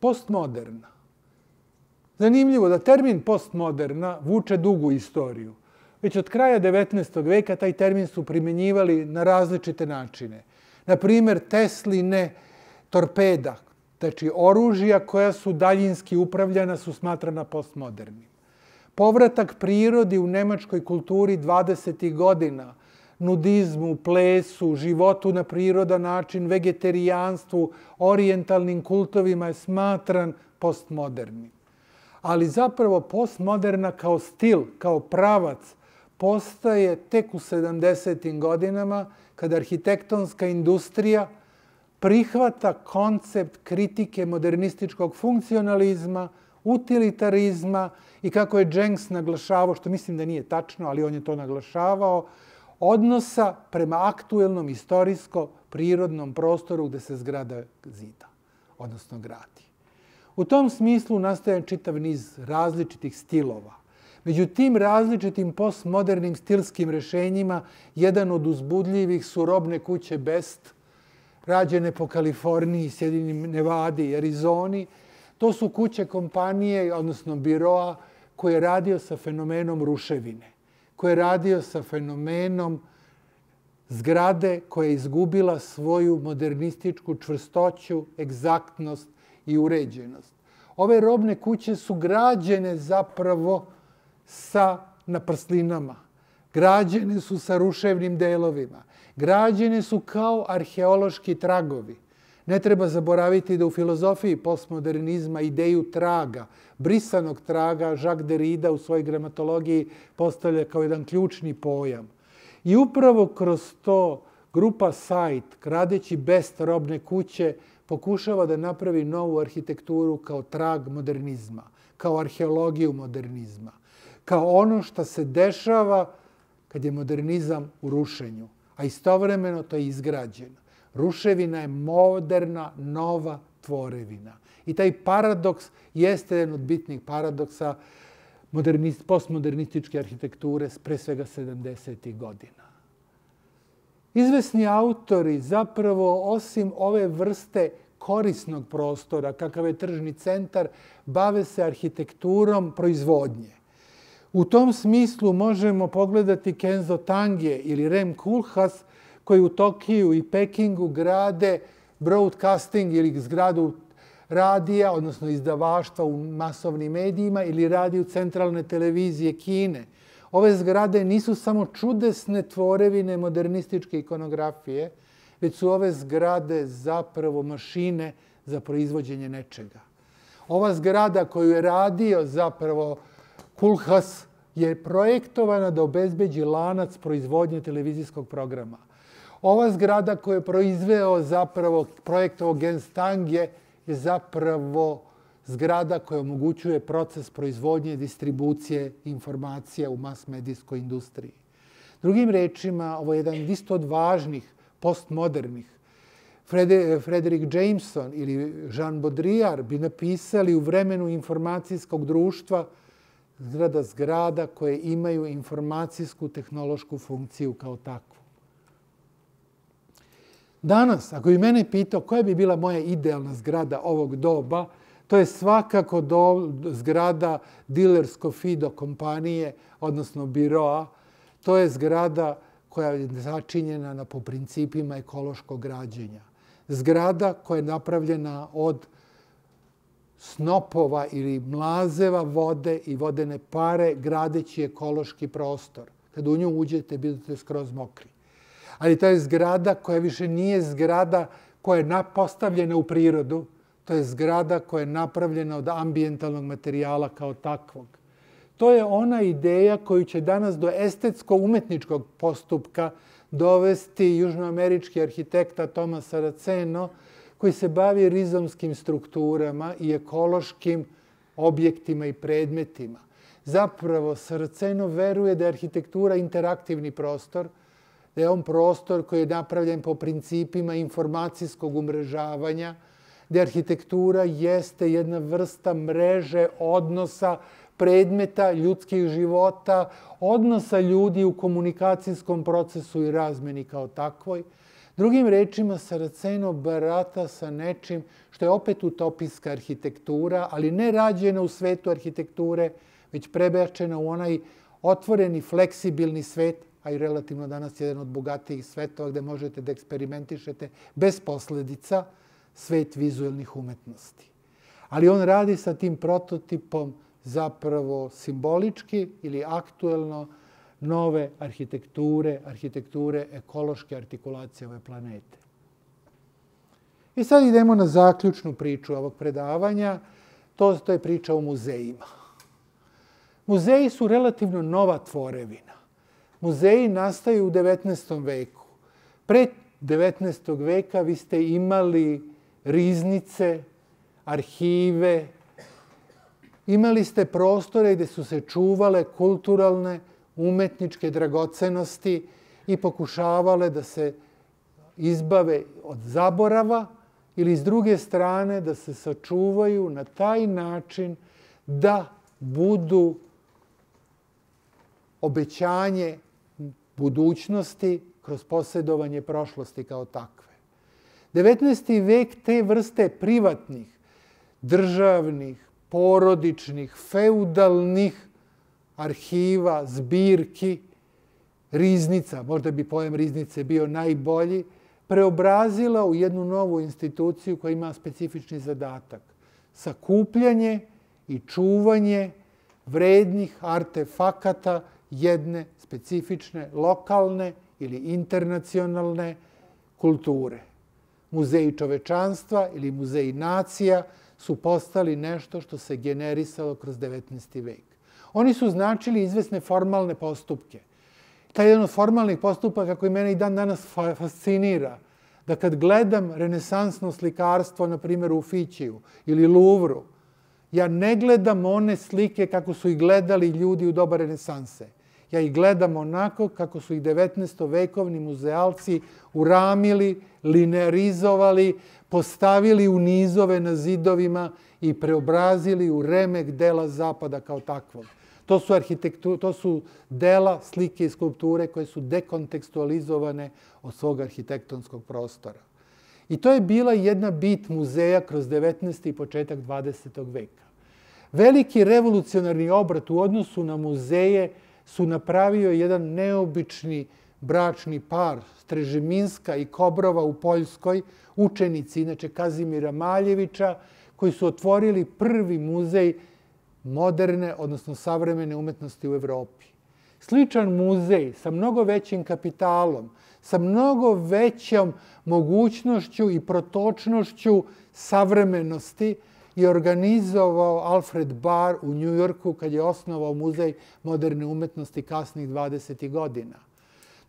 [SPEAKER 1] Postmoderna Zanimljivo da termin postmoderna vuče dugu istoriju. Već od kraja 19. veka taj termin su primenjivali na različite načine. Na primer, Tesline torpeda, znači oružja koja su daljinski upravljana, su smatrana postmodernim. Povratak prirodi u nemačkoj kulturi 20. godina, nudizmu, plesu, životu na prirodan način, vegetarijanstvu, orijentalnim kultovima je smatran postmodernim ali zapravo postmoderna kao stil, kao pravac, postaje tek u 70. godinama kada arhitektonska industrija prihvata koncept kritike modernističkog funkcionalizma, utilitarizma i kako je Jenks naglašavao, što mislim da nije tačno, ali on je to naglašavao, odnosa prema aktuelnom istorijsko-prirodnom prostoru gde se zgrada zida, odnosno gradi. U tom smislu nastaje čitav niz različitih stilova. Među tim različitim postmodernim stilskim rešenjima, jedan od uzbudljivih su robne kuće Best, rađene po Kaliforniji, Sjedinim Nevadi i Arizoni. To su kuće kompanije, odnosno biroa, koje je radio sa fenomenom ruševine, koje je radio sa fenomenom zgrade koja je izgubila svoju modernističku čvrstoću, egzaktnost i uređenost. Ove robne kuće su građene zapravo sa naprslinama. Građene su sa ruševnim delovima. Građene su kao arheološki tragovi. Ne treba zaboraviti da u filozofiji postmodernizma ideju traga, brisanog traga, Jacques Derrida u svojoj gramatologiji postavlja kao jedan ključni pojam. I upravo kroz to grupa Sajt, kradeći best robne kuće, pokušava da napravi novu arhitekturu kao trag modernizma, kao arheologiju modernizma, kao ono što se dešava kad je modernizam u rušenju, a istovremeno to je izgrađeno. Ruševina je moderna, nova tvorevina. I taj paradoks jeste jedan od bitnih paradoksa postmodernističke arhitekture pre svega 70. godina. Izvesni autori zapravo osim ove vrste korisnog prostora, kakav je tržni centar, bave se arhitekturom proizvodnje. U tom smislu možemo pogledati Kenzo Tange ili Rem Koolhaas koji u Tokiju i Pekingu grade broadcasting ili zgradu radija, odnosno izdavaštva u masovnim medijima ili radiju centralne televizije Kine. Ove zgrade nisu samo čudesne tvorevine modernističke ikonografije, već su ove zgrade zapravo mašine za proizvođenje nečega. Ova zgrada koju je radio zapravo Kulhas je projektovana da obezbeđi lanac proizvodnje televizijskog programa. Ova zgrada koju je proizveo zapravo projektovo Genstang je, zapravo zgrada koja omogućuje proces proizvodnje i distribucije informacija u mas-medijskoj industriji. Drugim rečima, ovo je jedan isto od važnih postmodernih. Frederick Jameson ili Jean Baudrillard bi napisali u vremenu informacijskog društva zgrada zgrada koje imaju informacijsku tehnološku funkciju kao takvu. Danas, ako bi mene pitao koja bi bila moja idealna zgrada ovog doba, to je svakako do, zgrada dilersko fido kompanije, odnosno biroa. To je zgrada koja je začinjena na, po principima ekološkog građenja. Zgrada koja je napravljena od snopova ili mlazeva vode i vodene pare gradeći ekološki prostor. Kad u nju uđete, budete skroz mokri. Ali to je zgrada koja više nije zgrada koja je postavljena u prirodu, to je zgrada koja je napravljena od ambijentalnog materijala kao takvog. To je ona ideja koju će danas do estetsko-umetničkog postupka dovesti južnoamerički arhitekta Tomas Saraceno, koji se bavi rizomskim strukturama i ekološkim objektima i predmetima. Zapravo, Saraceno veruje da je arhitektura interaktivni prostor, da je on prostor koji je napravljen po principima informacijskog umrežavanja, da arhitektura jeste jedna vrsta mreže odnosa predmeta ljudskih života, odnosa ljudi u komunikacijskom procesu i razmeni kao takvoj. Drugim rečima, Saraceno barata sa nečim što je opet utopijska arhitektura, ali ne rađena u svetu arhitekture, već prebačena u onaj otvoreni, fleksibilni svet, a i relativno danas jedan od bogatijih svetova gde možete da eksperimentišete bez posledica, svet vizualnih umetnosti. Ali on radi sa tim prototipom zapravo simbolički ili aktuelno nove arhitekture, arhitekture ekološke artikulacije ove planete. I sad idemo na zaključnu priču ovog predavanja. To, to je priča o muzejima. Muzeji su relativno nova tvorevina. Muzeji nastaju u 19. veku. Pre 19. veka vi ste imali riznice, arhive, imali ste prostore gde su se čuvale kulturalne, umetničke dragocenosti i pokušavale da se izbave od zaborava ili s druge strane da se sačuvaju na taj način da budu obećanje budućnosti kroz posjedovanje prošlosti kao takve. 19. vek te vrste privatnih, državnih, porodičnih, feudalnih arhiva, zbirki, riznica, možda bi pojem riznice bio najbolji, preobrazila u jednu novu instituciju koja ima specifični zadatak. Sakupljanje i čuvanje vrednih artefakata jedne specifične lokalne ili internacionalne kulture. Muzeji čovečanstva ili muzeji nacija su postali nešto što se generisalo kroz 19. vek. Oni su značili izvesne formalne postupke. Taj jedan od formalnih postupaka koji mene i dan danas fascinira, da kad gledam renesansno slikarstvo, na primjer u Fićiju ili Luvru, ja ne gledam one slike kako su ih gledali ljudi u doba renesanse. Ja ih gledam onako kako su ih 19. vekovni muzealci uramili, linearizovali, postavili u nizove na zidovima i preobrazili u remek dela zapada kao takvog. To su, to su dela, slike i skulpture koje su dekontekstualizovane od svog arhitektonskog prostora. I to je bila jedna bit muzeja kroz 19. i početak 20. veka. Veliki revolucionarni obrat u odnosu na muzeje su napravio jedan neobični bračni par Strežeminska i Kobrova u Poljskoj, učenici, inače Kazimira Maljevića, koji su otvorili prvi muzej moderne, odnosno savremene umetnosti u Evropi. Sličan muzej sa mnogo većim kapitalom, sa mnogo većom mogućnošću i protočnošću savremenosti je organizovao Alfred Barr u Njujorku kad je osnovao muzej moderne umetnosti kasnih 20. godina.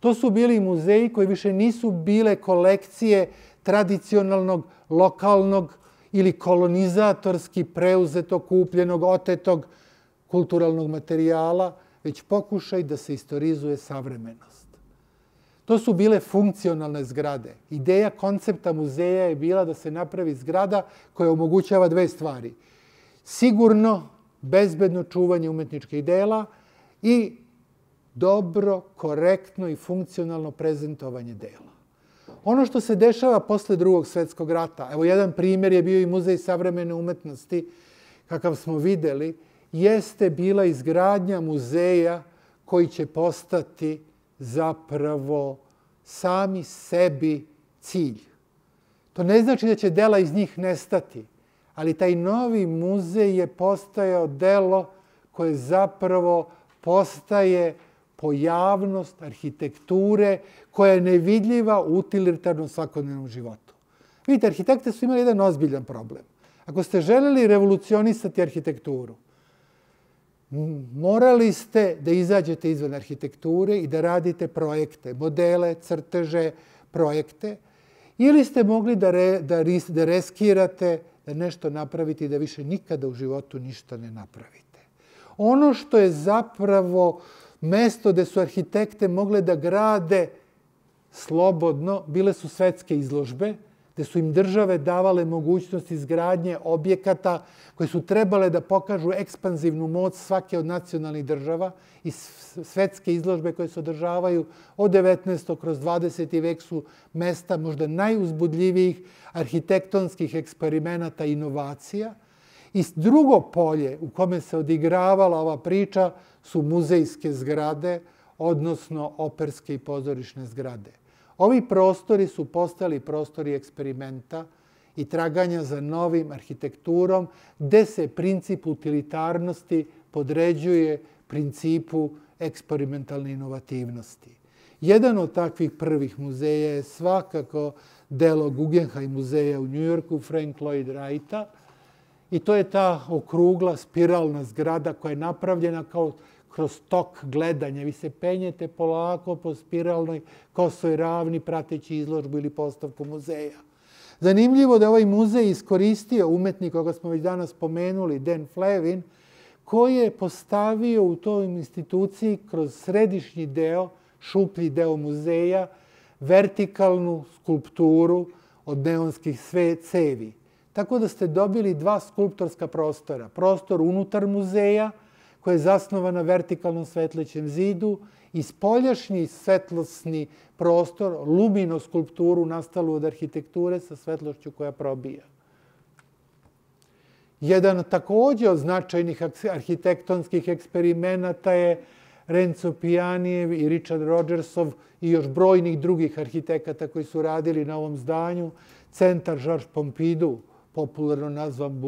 [SPEAKER 1] To su bili muzeji koji više nisu bile kolekcije tradicionalnog, lokalnog ili kolonizatorski preuzetog, kupljenog, otetog kulturalnog materijala, već pokušaj da se istorizuje savremenost. To su bile funkcionalne zgrade. Ideja koncepta muzeja je bila da se napravi zgrada koja omogućava dve stvari. Sigurno, bezbedno čuvanje umetničkih dela i dobro, korektno i funkcionalno prezentovanje dela. Ono što se dešava posle drugog svetskog rata, evo jedan primjer je bio i Muzej savremene umetnosti, kakav smo videli, jeste bila izgradnja muzeja koji će postati zapravo sami sebi cilj. To ne znači da će dela iz njih nestati, ali taj novi muzej je postajao delo koje zapravo postaje pojavnost arhitekture koja je nevidljiva u utilitarnom svakodnevnom životu. Vidite, arhitekte su imali jedan ozbiljan problem. Ako ste želeli revolucionisati arhitekturu, morali ste da izađete izvan arhitekture i da radite projekte, modele, crteže, projekte, ili ste mogli da, re, da, ris, da reskirate, da nešto napravite i da više nikada u životu ništa ne napravite. Ono što je zapravo mesto gde su arhitekte mogle da grade slobodno, bile su svetske izložbe, gde su im države davale mogućnost izgradnje objekata koje su trebale da pokažu ekspanzivnu moć svake od nacionalnih država i svetske izložbe koje se održavaju od 19. kroz 20. vek su mesta možda najuzbudljivijih arhitektonskih eksperimenata i inovacija. I drugo polje u kome se odigravala ova priča su muzejske zgrade, odnosno operske i pozorišne zgrade. Ovi prostori su postali prostori eksperimenta i traganja za novim arhitekturom, gde se princip utilitarnosti podređuje principu eksperimentalne inovativnosti. Jedan od takvih prvih muzeja je svakako delo Guggenheim muzeja u Njujorku, Frank Lloyd Wrighta, i to je ta okrugla spiralna zgrada koja je napravljena kao kroz tok gledanja. Vi se penjete polako po spiralnoj kosoj ravni prateći izložbu ili postavku muzeja. Zanimljivo da je ovaj muzej iskoristio umetnik koga smo već danas pomenuli, Dan Flevin, koji je postavio u toj instituciji kroz središnji deo, šuplji deo muzeja, vertikalnu skulpturu od neonskih sve cevi. Tako da ste dobili dva skulptorska prostora. Prostor unutar muzeja – koja je zasnovana na vertikalnom svetlećem zidu i spoljašnji svetlosni prostor, lumino skulpturu nastalu od arhitekture sa svetlošću koja probija. Jedan takođe od značajnih arhitektonskih eksperimenata je Renzo Pijanijev i Richard Rogersov i još brojnih drugih arhitekata koji su radili na ovom zdanju, centar Georges Pompidou, popularno nazvan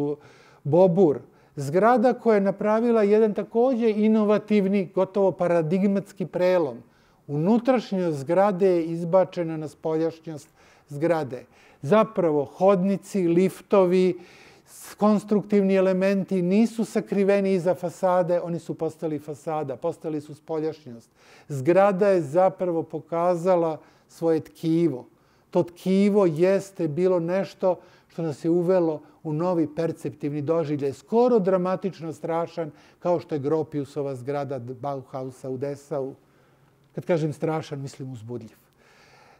[SPEAKER 1] Bobur, Zgrada koja je napravila jedan takođe inovativni, gotovo paradigmatski prelom. Unutrašnjost zgrade je izbačena na spoljašnjost zgrade. Zapravo, hodnici, liftovi, konstruktivni elementi nisu sakriveni iza fasade, oni su postali fasada, postali su spoljašnjost. Zgrada je zapravo pokazala svoje tkivo. To tkivo jeste bilo nešto što nas je uvelo u novi perceptivni doživljaj, skoro dramatično strašan, kao što je Gropiusova zgrada Bauhausa u Desau. Kad kažem strašan, mislim uzbudljiv.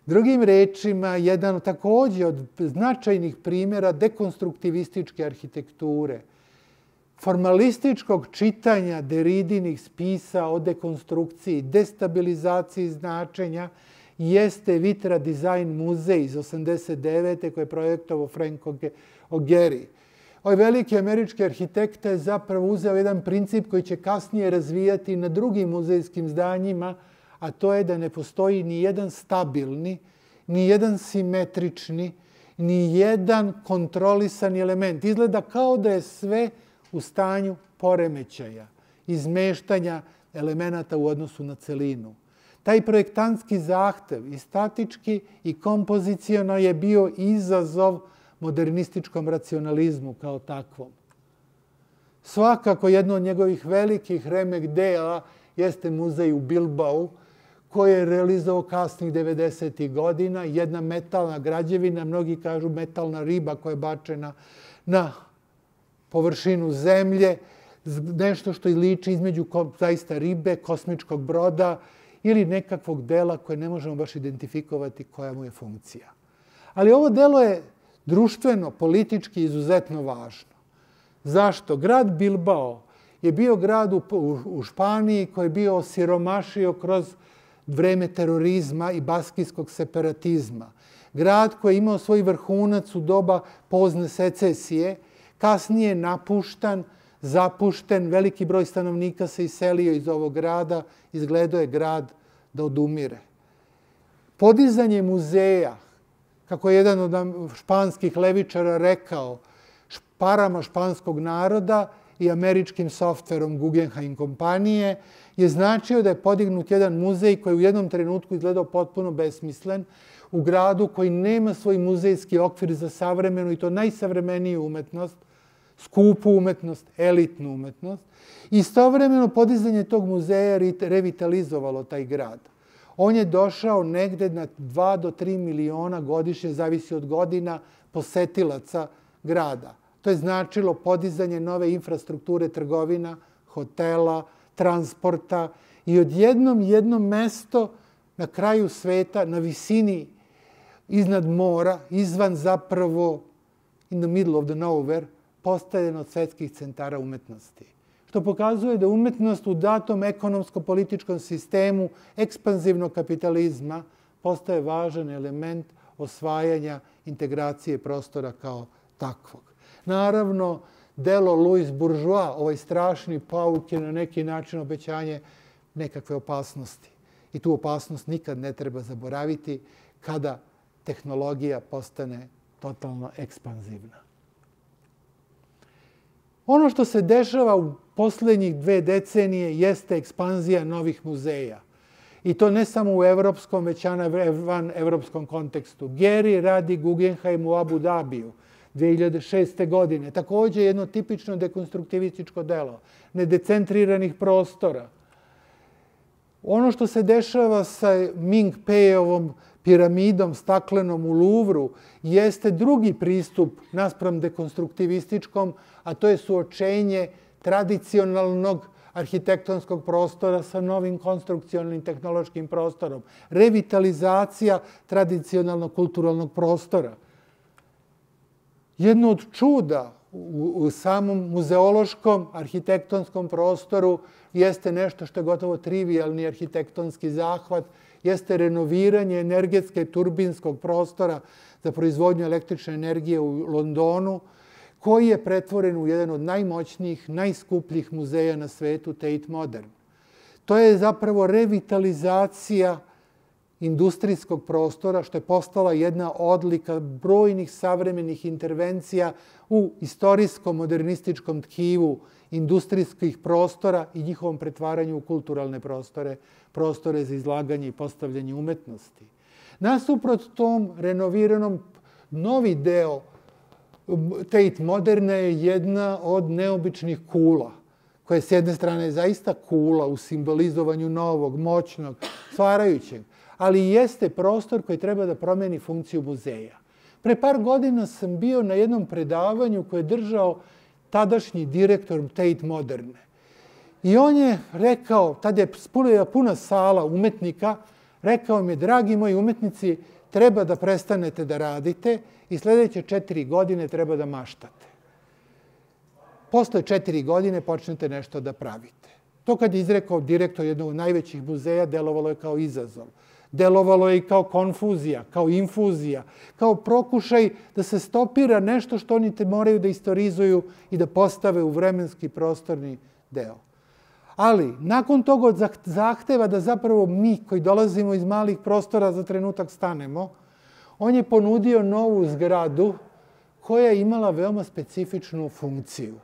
[SPEAKER 1] Drugim rečima, jedan takođe od značajnih primjera dekonstruktivističke arhitekture. formalističkog čitanja deridinih spisa o dekonstrukciji, destabilizaciji značenja, jeste Vitra Design muzej iz 89. koje je projektovao Frank O'Gary. Ovaj veliki američki arhitekta je zapravo uzeo jedan princip koji će kasnije razvijati na drugim muzejskim zdanjima, a to je da ne postoji ni jedan stabilni, ni jedan simetrični, ni jedan kontrolisani element. Izgleda kao da je sve u stanju poremećaja, izmeštanja elemenata u odnosu na celinu. Taj projektantski zahtev i statički i kompoziciono je bio izazov modernističkom racionalizmu kao takvom. Svakako jedno od njegovih velikih remek dela jeste muzej u Bilbao, koji je realizovao kasnih 90. godina, jedna metalna građevina, mnogi kažu metalna riba koja je bačena na površinu zemlje, nešto što i liči između zaista ribe, kosmičkog broda ili nekakvog dela koje ne možemo baš identifikovati koja mu je funkcija. Ali ovo delo je društveno, politički izuzetno važno. Zašto? Grad Bilbao je bio grad u, u Španiji koji je bio osiromašio kroz vreme terorizma i baskijskog separatizma. Grad koji je imao svoj vrhunac u doba pozne secesije, kasnije napuštan, zapušten, veliki broj stanovnika se iselio iz ovog grada, izgledao je grad da odumire. Podizanje muzeja, kako je jedan od španskih levičara rekao, parama španskog naroda i američkim softverom Guggenheim kompanije, je značio da je podignut jedan muzej koji u jednom trenutku izgledao potpuno besmislen, u gradu koji nema svoj muzejski okvir za savremenu i to najsavremeniju umetnost, skupu umetnost, elitnu umetnost. Istovremeno podizanje tog muzeja revitalizovalo taj grad. On je došao negde na 2 do 3 miliona godišnje, zavisi od godina, posetilaca grada. To je značilo podizanje nove infrastrukture trgovina, hotela, transporta i odjednom jedno mesto na kraju sveta, na visini iznad mora, izvan zapravo in the middle of the nowhere, postavljeno od svetskih centara umetnosti. Što pokazuje da umetnost u datom ekonomsko-političkom sistemu ekspanzivnog kapitalizma postaje važan element osvajanja integracije prostora kao takvog. Naravno, delo Louis Bourgeois, ovaj strašni pauk je na neki način obećanje nekakve opasnosti. I tu opasnost nikad ne treba zaboraviti kada tehnologija postane totalno ekspanzivna. Ono što se dešava u poslednjih dve decenije jeste ekspanzija novih muzeja. I to ne samo u evropskom, već van evropskom kontekstu. Geri radi Guggenheim u Abu Dhabiju 2006. godine. Takođe jedno tipično dekonstruktivističko delo, nedecentriranih prostora. Ono što se dešava sa Ming Pejovom piramidom staklenom u Luvru jeste drugi pristup naspram dekonstruktivističkom, a to je suočenje tradicionalnog arhitektonskog prostora sa novim konstrukcionalnim tehnološkim prostorom. Revitalizacija tradicionalnog kulturalnog prostora. Jedno od čuda u, u samom muzeološkom arhitektonskom prostoru jeste nešto što je gotovo trivialni arhitektonski zahvat, jeste renoviranje energetske turbinskog prostora za proizvodnju električne energije u Londonu, koji je pretvoren u jedan od najmoćnijih, najskupljih muzeja na svetu, Tate Modern. To je zapravo revitalizacija industrijskog prostora, što je postala jedna odlika brojnih savremenih intervencija u istorijskom modernističkom tkivu industrijskih prostora i njihovom pretvaranju u kulturalne prostore, prostore za izlaganje i postavljanje umetnosti. Nasuprot tom renoviranom novi deo Tate Moderne je jedna od neobičnih kula, koja je s jedne strane zaista kula u simbolizovanju novog, moćnog, stvarajućeg, ali jeste prostor koji treba da promeni funkciju muzeja. Pre par godina sam bio na jednom predavanju koje je držao tadašnji direktor Tate Moderne. I on je rekao, tada je puna sala umetnika, rekao mi je, dragi moji umetnici, treba da prestanete da radite i sledeće četiri godine treba da maštate. posle četiri godine počnete nešto da pravite. To kad je izrekao direktor jednog najvećih muzeja, delovalo je kao izazov. Delovalo je i kao konfuzija, kao infuzija, kao prokušaj da se stopira nešto što oni te moraju da istorizuju i da postave u vremenski prostorni deo. Ali, nakon toga od zahteva da zapravo mi koji dolazimo iz malih prostora za trenutak stanemo, on je ponudio novu zgradu koja je imala veoma specifičnu funkciju.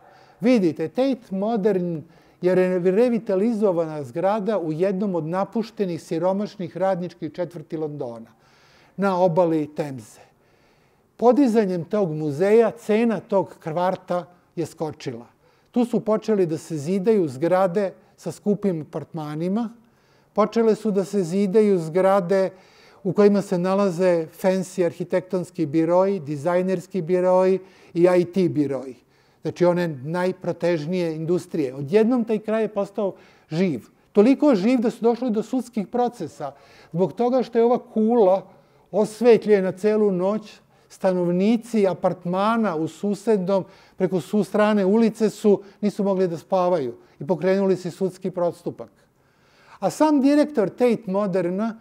[SPEAKER 1] Vidite, Tate Modern je revitalizovana zgrada u jednom od napuštenih siromašnih radničkih četvrti Londona, na obali Temze. Podizanjem tog muzeja cena tog kvarta je skočila. Tu su počeli da se zidaju zgrade sa skupim apartmanima, počele su da se zidaju zgrade u kojima se nalaze fancy arhitektonski biroji, dizajnerski biroji i IT biroji. Znači one najprotežnije industrije. Odjednom taj kraj je postao živ. Toliko živ da su došli do sudskih procesa. Zbog toga što je ova kula osvetljena celu noć, stanovnici apartmana u susednom, preko su strane ulice su, nisu mogli da spavaju i pokrenuli se sudski prostupak. A sam direktor Tate Moderna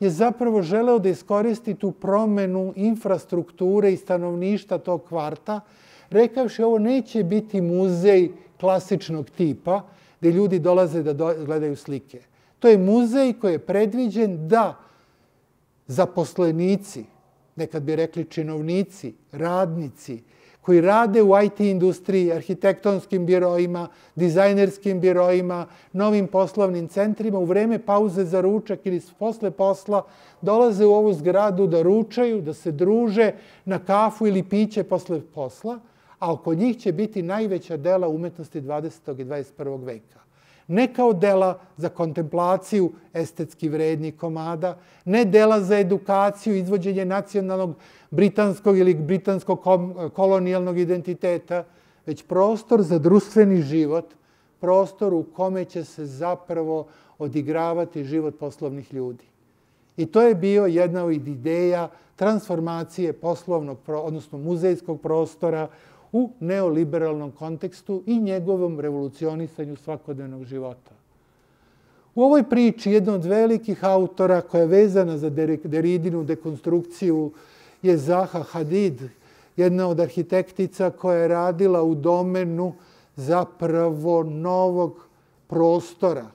[SPEAKER 1] je zapravo želeo da iskoristi tu promenu infrastrukture i stanovništa tog kvarta, rekavši ovo neće biti muzej klasičnog tipa, gde ljudi dolaze da gledaju slike. To je muzej koji je predviđen da zaposlenici, nekad bi rekli činovnici, radnici, koji rade u IT industriji, arhitektonskim birojima, dizajnerskim birojima, novim poslovnim centrima, u vreme pauze za ručak ili posle posla, dolaze u ovu zgradu da ručaju, da se druže na kafu ili piće posle posla, a oko njih će biti najveća dela umetnosti 20. i 21. veka ne kao dela za kontemplaciju estetski vrednih komada, ne dela za edukaciju, izvođenje nacionalnog britanskog ili britanskog kolonijalnog identiteta, već prostor za društveni život, prostor u kome će se zapravo odigravati život poslovnih ljudi. I to je bio jedna od ideja transformacije poslovnog, odnosno muzejskog prostora u neoliberalnom kontekstu i njegovom revolucionisanju svakodnevnog života. U ovoj priči jedna od velikih autora koja je vezana za Deridinu dekonstrukciju je Zaha Hadid, jedna od arhitektica koja je radila u domenu zapravo novog prostora.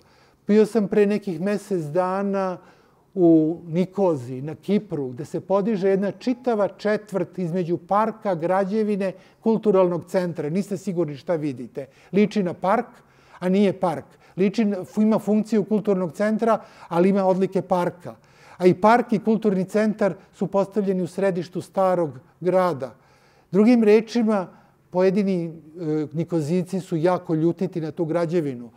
[SPEAKER 1] Bio sam pre nekih mesec dana u Nikozi, na Kipru, gde se podiže jedna čitava četvrt između parka, građevine, kulturalnog centra. Niste sigurni šta vidite. Liči na park, a nije park. Liči, ima funkciju kulturnog centra, ali ima odlike parka. A i park i kulturni centar su postavljeni u središtu starog grada. Drugim rečima, pojedini e, nikozici su jako ljutiti na tu građevinu.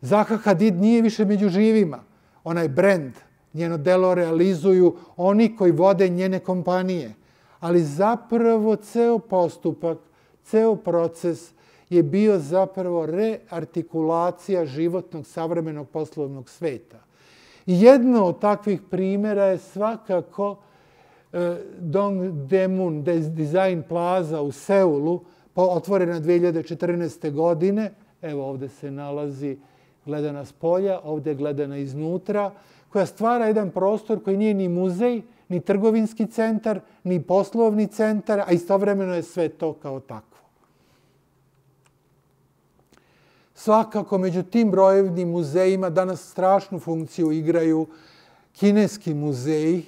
[SPEAKER 1] Zaha Hadid nije više među živima. Ona je brend njeno delo realizuju oni koji vode njene kompanije. Ali zapravo ceo postupak, ceo proces je bio zapravo reartikulacija životnog savremenog poslovnog sveta. Jedno od takvih primera je svakako e, Dong Demun Design Plaza u Seulu, otvorena 2014. godine. Evo ovde se nalazi gledana s polja, ovde gledana iznutra koja stvara jedan prostor koji nije ni muzej, ni trgovinski centar, ni poslovni centar, a istovremeno je sve to kao takvo. Svakako, među tim brojevnim muzejima danas strašnu funkciju igraju kineski muzeji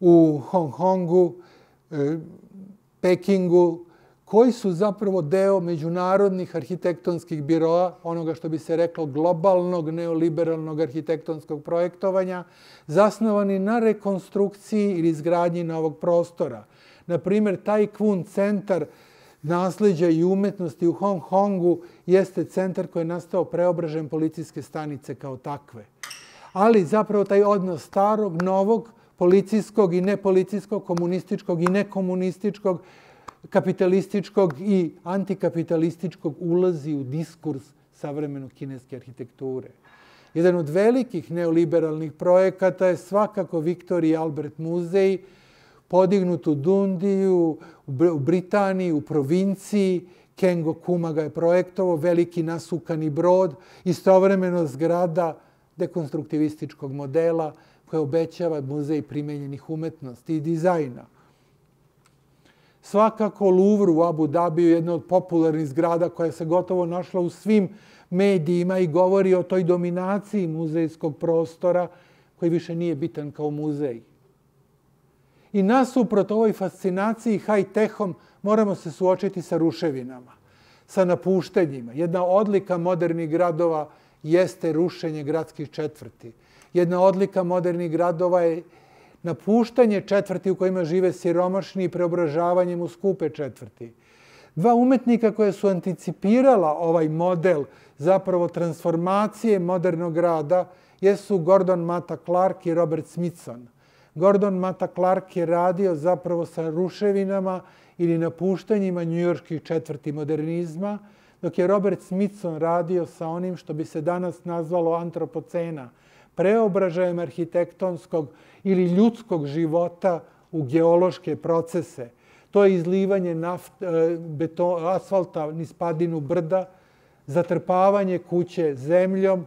[SPEAKER 1] u Hong Kongu, e, Pekingu, koji su zapravo deo međunarodnih arhitektonskih biroa, onoga što bi se reklo globalnog neoliberalnog arhitektonskog projektovanja, zasnovani na rekonstrukciji ili izgradnji novog prostora. Naprimer, taj Kvun centar nasleđa i umetnosti u Hong Kongu jeste centar koji je nastao preobražen policijske stanice kao takve. Ali zapravo taj odnos starog, novog, policijskog i nepolicijskog, komunističkog i nekomunističkog, kapitalističkog i antikapitalističkog ulazi u diskurs savremenog kineske arhitekture. Jedan od velikih neoliberalnih projekata je svakako Victoria Albert muzej, podignut u Dundiju, u Britaniji, u provinciji, Kengo Kuma ga je projektovao, veliki nasukani brod, istovremeno zgrada dekonstruktivističkog modela koja obećava muzej primenjenih umetnosti i dizajna. Svakako Louvre u Abu Dhabiju je jedna od popularnih zgrada koja se gotovo našla u svim medijima i govori o toj dominaciji muzejskog prostora koji više nije bitan kao muzej. I nasuprot ovoj fascinaciji high-techom moramo se suočiti sa ruševinama, sa napuštenjima. Jedna odlika modernih gradova jeste rušenje gradskih četvrti. Jedna odlika modernih gradova je napuštanje četvrti u kojima žive siromašni i preobražavanjem u skupe četvrti. Dva umetnika koje su anticipirala ovaj model zapravo transformacije modernog grada jesu Gordon Mata Clark i Robert Smithson. Gordon Mata Clark je radio zapravo sa ruševinama ili napuštanjima njujorskih četvrti modernizma, dok je Robert Smithson radio sa onim što bi se danas nazvalo antropocena, preobražajem arhitektonskog ili ljudskog života u geološke procese. To je izlivanje naft, e, beton, asfalta niz padinu brda, zatrpavanje kuće zemljom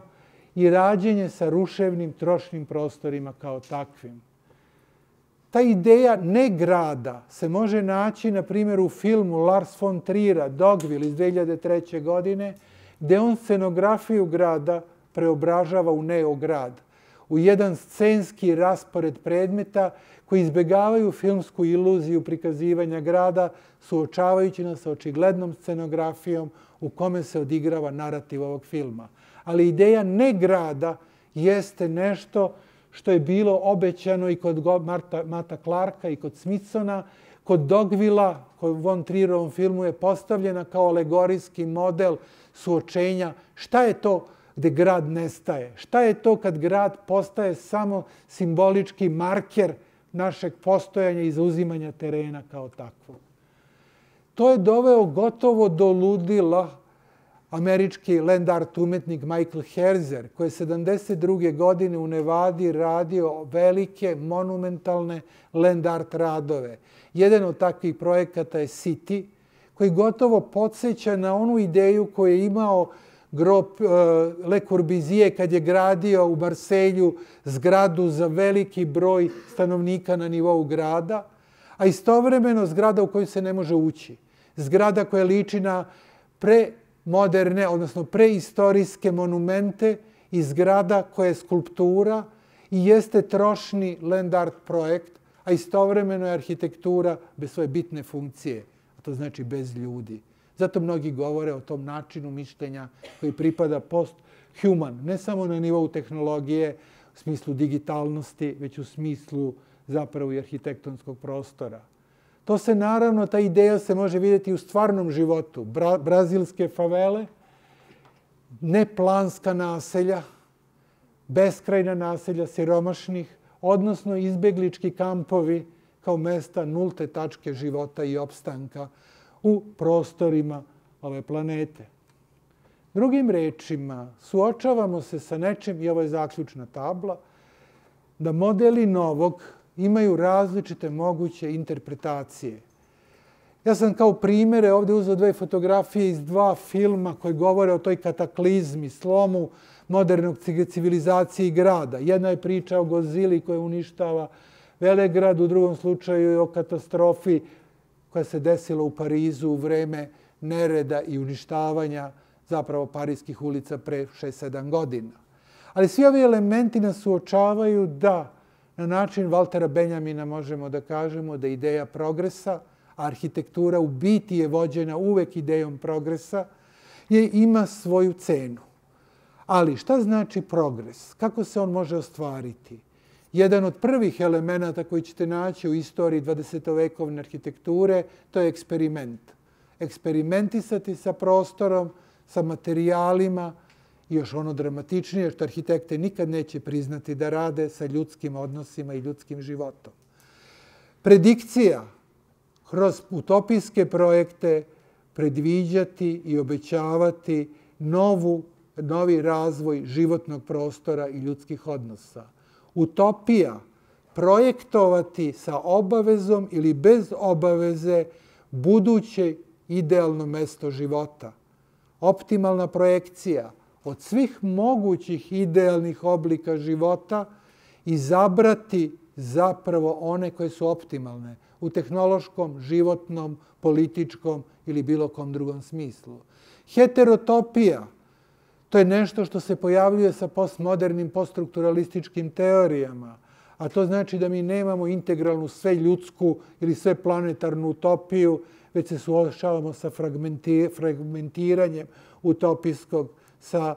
[SPEAKER 1] i rađenje sa ruševnim trošnim prostorima kao takvim. Ta ideja ne grada se može naći, na primjer, u filmu Lars von Trier'a Dogville iz 2003. godine, gde on scenografiju grada preobražava u neograd, u jedan scenski raspored predmeta koji izbegavaju filmsku iluziju prikazivanja grada, suočavajući nas sa očiglednom scenografijom u kome se odigrava narativ ovog filma. Ali ideja ne grada jeste nešto što je bilo obećano i kod Marta, Mata Clarka i kod Smithsona, kod Dogvila, koji u Von Trierovom filmu je postavljena kao alegorijski model suočenja. Šta je to gde grad nestaje? Šta je to kad grad postaje samo simbolički marker našeg postojanja i zauzimanja terena kao takvog? To je doveo gotovo do ludila američki land art umetnik Michael Herzer, koji je 72. godine u Nevadi radio velike, monumentalne land art radove. Jedan od takvih projekata je City, koji gotovo podsjeća na onu ideju koju je imao grob uh, Le Corbusier kad je gradio u Marselju zgradu za veliki broj stanovnika na nivou grada, a istovremeno zgrada u koju se ne može ući. Zgrada koja liči na pre moderne, odnosno preistorijske monumente i zgrada koja je skulptura i jeste trošni land art projekt, a istovremeno je arhitektura bez svoje bitne funkcije, a to znači bez ljudi. Zato mnogi govore o tom načinu mišljenja koji pripada post-human, ne samo na nivou tehnologije, u smislu digitalnosti, već u smislu zapravo i arhitektonskog prostora. To se naravno, ta ideja se može vidjeti u stvarnom životu. Bra, brazilske favele, neplanska naselja, beskrajna naselja siromašnih, odnosno izbeglički kampovi kao mesta nulte tačke života i opstanka u prostorima ove planete. Drugim rečima, suočavamo se sa nečim, i ovo je zaključna tabla, da modeli novog imaju različite moguće interpretacije. Ja sam kao primere ovde uzao dve fotografije iz dva filma koji govore o toj kataklizmi, slomu modernog civilizacije i grada. Jedna je priča o Gozili koja uništava Velegrad, u drugom slučaju je o katastrofi koja se desila u Parizu u vreme nereda i uništavanja zapravo parijskih ulica pre 6-7 godina. Ali svi ovi elementi nas suočavaju da Na način Valtera Benjamina možemo da kažemo da ideja progresa, arhitektura u biti je vođena uvek idejom progresa, je ima svoju cenu. Ali šta znači progres? Kako se on može ostvariti? Jedan od prvih elemenata koji ćete naći u istoriji 20. arhitekture, to je eksperiment. Eksperimentisati sa prostorom, sa materijalima, još ono dramatičnije, što arhitekte nikad neće priznati da rade sa ljudskim odnosima i ljudskim životom. Predikcija kroz utopijske projekte predviđati i obećavati novu, novi razvoj životnog prostora i ljudskih odnosa. Utopija projektovati sa obavezom ili bez obaveze buduće idealno mesto života, optimalna projekcija od svih mogućih idealnih oblika života izabrati zapravo one koje su optimalne u tehnološkom, životnom, političkom ili bilo kom drugom smislu. Heterotopija, to je nešto što se pojavljuje sa postmodernim, poststrukturalističkim teorijama, a to znači da mi nemamo integralnu sve ljudsku ili sve planetarnu utopiju, već se suočavamo sa fragmentiranjem utopijskog, sa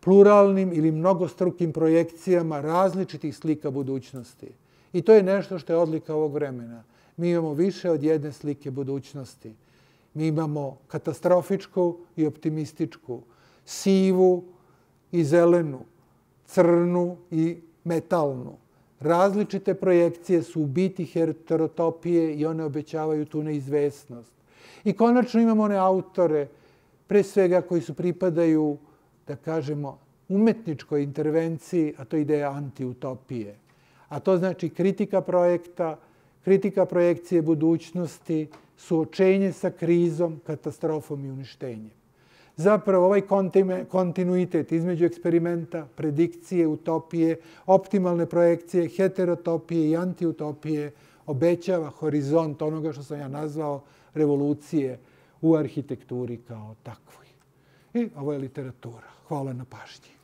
[SPEAKER 1] pluralnim ili mnogostrukim projekcijama različitih slika budućnosti. I to je nešto što je odlika ovog vremena. Mi imamo više od jedne slike budućnosti. Mi imamo katastrofičku i optimističku, sivu i zelenu, crnu i metalnu. Različite projekcije su u biti heterotopije i one obećavaju tu neizvesnost. I konačno imamo one autore, pre svega koji su pripadaju, da kažemo, umetničkoj intervenciji, a to je ideja antiutopije. A to znači kritika projekta, kritika projekcije budućnosti, suočenje sa krizom, katastrofom i uništenjem. Zapravo ovaj kontinuitet između eksperimenta, predikcije, utopije, optimalne projekcije, heterotopije i antiutopije obećava horizont onoga što sam ja nazvao revolucije u arhitekturi kao takvoj. I ovo je literatura. Hvala na pažnji.